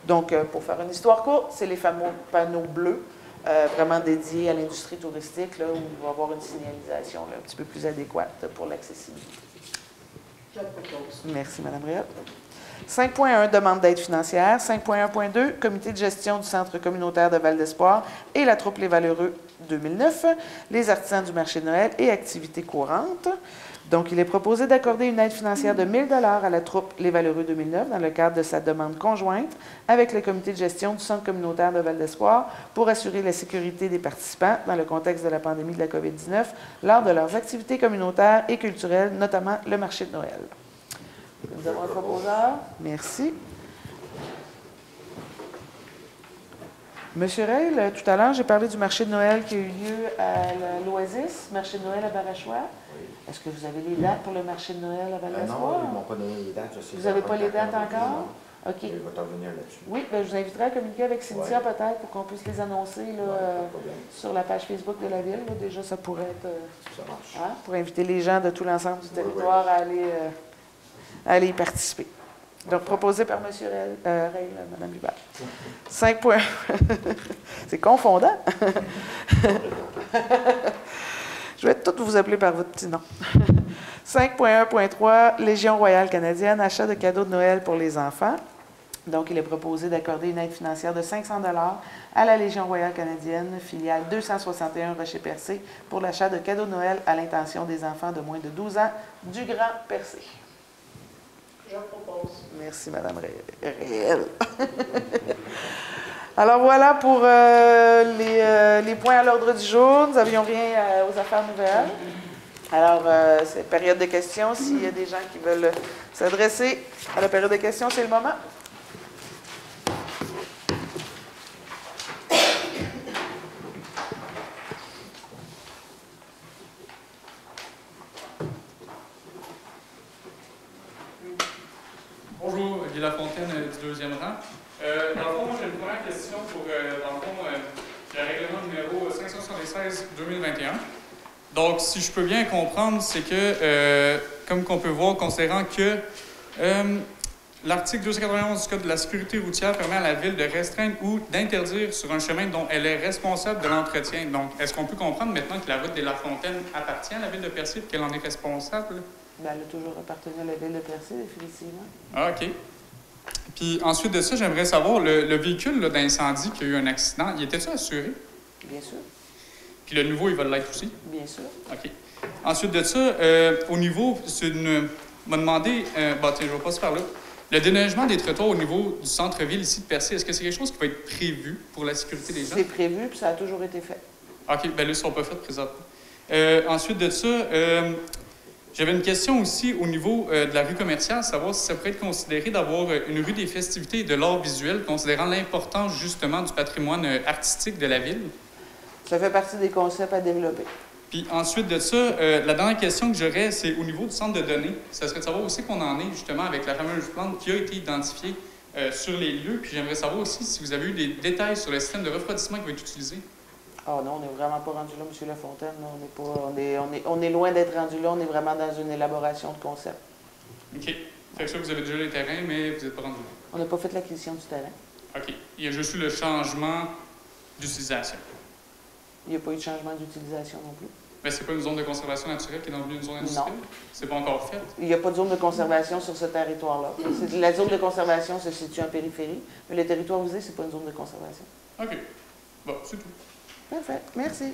Donc, euh, pour faire une histoire courte, c'est les fameux panneaux bleus, euh, vraiment dédiés à l'industrie touristique, là, où il va y avoir une signalisation un petit peu plus adéquate pour l'accessibilité. Merci, Mme Riel. 5.1, demande d'aide financière. 5.1.2, comité de gestion du Centre communautaire de Val d'Espoir et la troupe Les Valeureux 2009, les artisans du marché de Noël et activités courantes. Donc, il est proposé d'accorder une aide financière de 1 000 à la troupe Les Valeureux 2009 dans le cadre de sa demande conjointe avec le comité de gestion du Centre communautaire de Val d'Espoir pour assurer la sécurité des participants dans le contexte de la pandémie de la COVID-19 lors de leurs activités communautaires et culturelles, notamment le marché de Noël. Nous avons un proposeur. Merci. Monsieur Reil, tout à l'heure, j'ai parlé du marché de Noël qui a eu lieu à l'Oasis, marché de Noël à Barachois. Est-ce que vous avez les dates pour le marché de Noël à val euh, Non, ils ne m'ont pas donné les dates. vous n'avez pas les dates encore? OK. Je vais t'en venir là-dessus. Oui, bien, je vous inviterai à communiquer avec Cynthia ouais. peut-être pour qu'on puisse les annoncer là, ouais, sur la page Facebook de la Ville. Là, déjà, ça pourrait être. Euh, ça marche. Hein, pour inviter les gens de tout l'ensemble du territoire à aller, euh, à aller y participer. Donc, proposé par M. Euh, Mme Hubert. 5 points. C'est confondant. Je vais toutes vous appeler par votre petit nom. 5.1.3, Légion royale canadienne, achat de cadeaux de Noël pour les enfants. Donc, il est proposé d'accorder une aide financière de 500 à la Légion royale canadienne, filiale 261 Rocher-Percé, pour l'achat de cadeaux de Noël à l'intention des enfants de moins de 12 ans du Grand Percé. Je propose. Merci, Mme Réel. Alors voilà pour euh, les, euh, les, points à l'ordre du jour. Nous n'avions rien euh, aux affaires nouvelles. Alors, c'est période de questions. S'il y a des gens qui veulent s'adresser à la période de questions, c'est le moment. Bonjour, Guy Lafontaine deuxième rang dans le fond, j'ai une première question pour, euh, dans le fond, euh, le règlement numéro 576-2021. Donc, si je peux bien comprendre, c'est que, euh, comme qu'on peut voir, considérant que euh, l'article 291 du Code de la sécurité routière permet à la Ville de restreindre ou d'interdire sur un chemin dont elle est responsable de l'entretien. Donc, est-ce qu'on peut comprendre maintenant que la route des La Fontaine appartient à la Ville de Percé et qu'elle en est responsable? Bien, elle a toujours appartenu à la Ville de Percé, définitivement. Ah, OK. Puis ensuite de ça, j'aimerais savoir, le, le véhicule d'incendie qui a eu un accident, il était-tu assuré? Bien sûr. Puis le nouveau, il va l'être aussi? Bien sûr. OK. Ensuite de ça, euh, au niveau, c'est une. m'a demandé, euh, bah, tiens, je vais passer par là. Le déneigement des trottoirs au niveau du centre-ville ici de Percé, est-ce que c'est quelque chose qui va être prévu pour la sécurité des gens? C'est prévu, puis ça a toujours été fait. OK, ben là, ils ne sont pas faits présentement. Euh, ensuite de ça, euh, j'avais une question aussi au niveau euh, de la rue commerciale, savoir si ça pourrait être considéré d'avoir euh, une rue des festivités et de l'art visuel, considérant l'importance justement du patrimoine euh, artistique de la ville. Ça fait partie des concepts à développer. Puis ensuite de ça, euh, la dernière question que j'aurais, c'est au niveau du centre de données. Ça serait de savoir aussi qu'on en est justement avec la fameuse plante qui a été identifiée euh, sur les lieux. Puis j'aimerais savoir aussi si vous avez eu des détails sur le système de refroidissement qui va être utilisé. Ah non, on n'est vraiment pas rendu là, M. Lafontaine. On, est pas, on, est, on, est, on est loin d'être rendu là. On est vraiment dans une élaboration de concept. OK. Fait que ça, vous avez déjà les terrains, mais vous n'êtes pas rendu là. On n'a pas fait l'acquisition du terrain. OK. Il y a juste eu le changement d'utilisation. Il n'y a pas eu de changement d'utilisation non plus. Mais c'est pas une zone de conservation naturelle qui est devenue une zone industrielle? C'est pas encore fait? Il n'y a pas de zone de conservation sur ce territoire-là. C'est- La zone de conservation se situe en périphérie, mais le territoire visé, ce n'est pas une zone de conservation. OK. Bon, c'est tout. Parfait. Merci.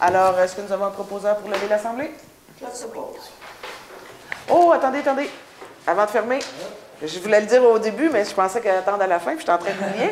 Alors, est-ce que nous avons un proposeur pour lever l'Assemblée? Je suppose. Oh, attendez, attendez. Avant de fermer, je voulais le dire au début, mais je pensais qu'elle attendait à la fin, puis je suis en train d'oublier.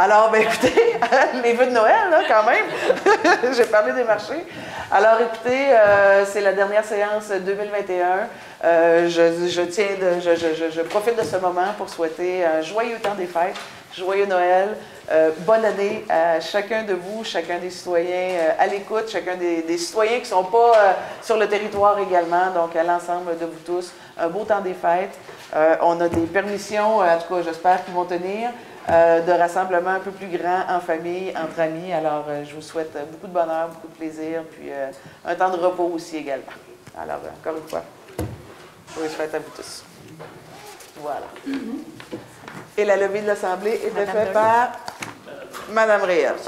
Alors, ben écoutez, les vœux de Noël, quand même. J'ai parlé des marchés. Alors, écoutez, euh, c'est la dernière séance 2021. Euh, je, de, profite de ce moment pour souhaiter un joyeux temps des fêtes, joyeux Noël, euh, bonne année à chacun de vous, chacun des citoyens à l'écoute, chacun des, des citoyens qui ne sont pas sur le territoire également, donc à l'ensemble de vous tous. Un beau temps des fêtes. Euh, on a des permissions, euh, en tout cas j'espère qu'ils vont tenir, euh, de rassemblements un peu plus grands en famille, entre amis. Alors euh, je vous souhaite beaucoup de bonheur, beaucoup de plaisir, puis euh, un temps de repos aussi également. Alors euh, encore une fois, joyeuses fêtes à vous tous. Voilà. Et la levée de l'Assemblée était faite par Madame Réal.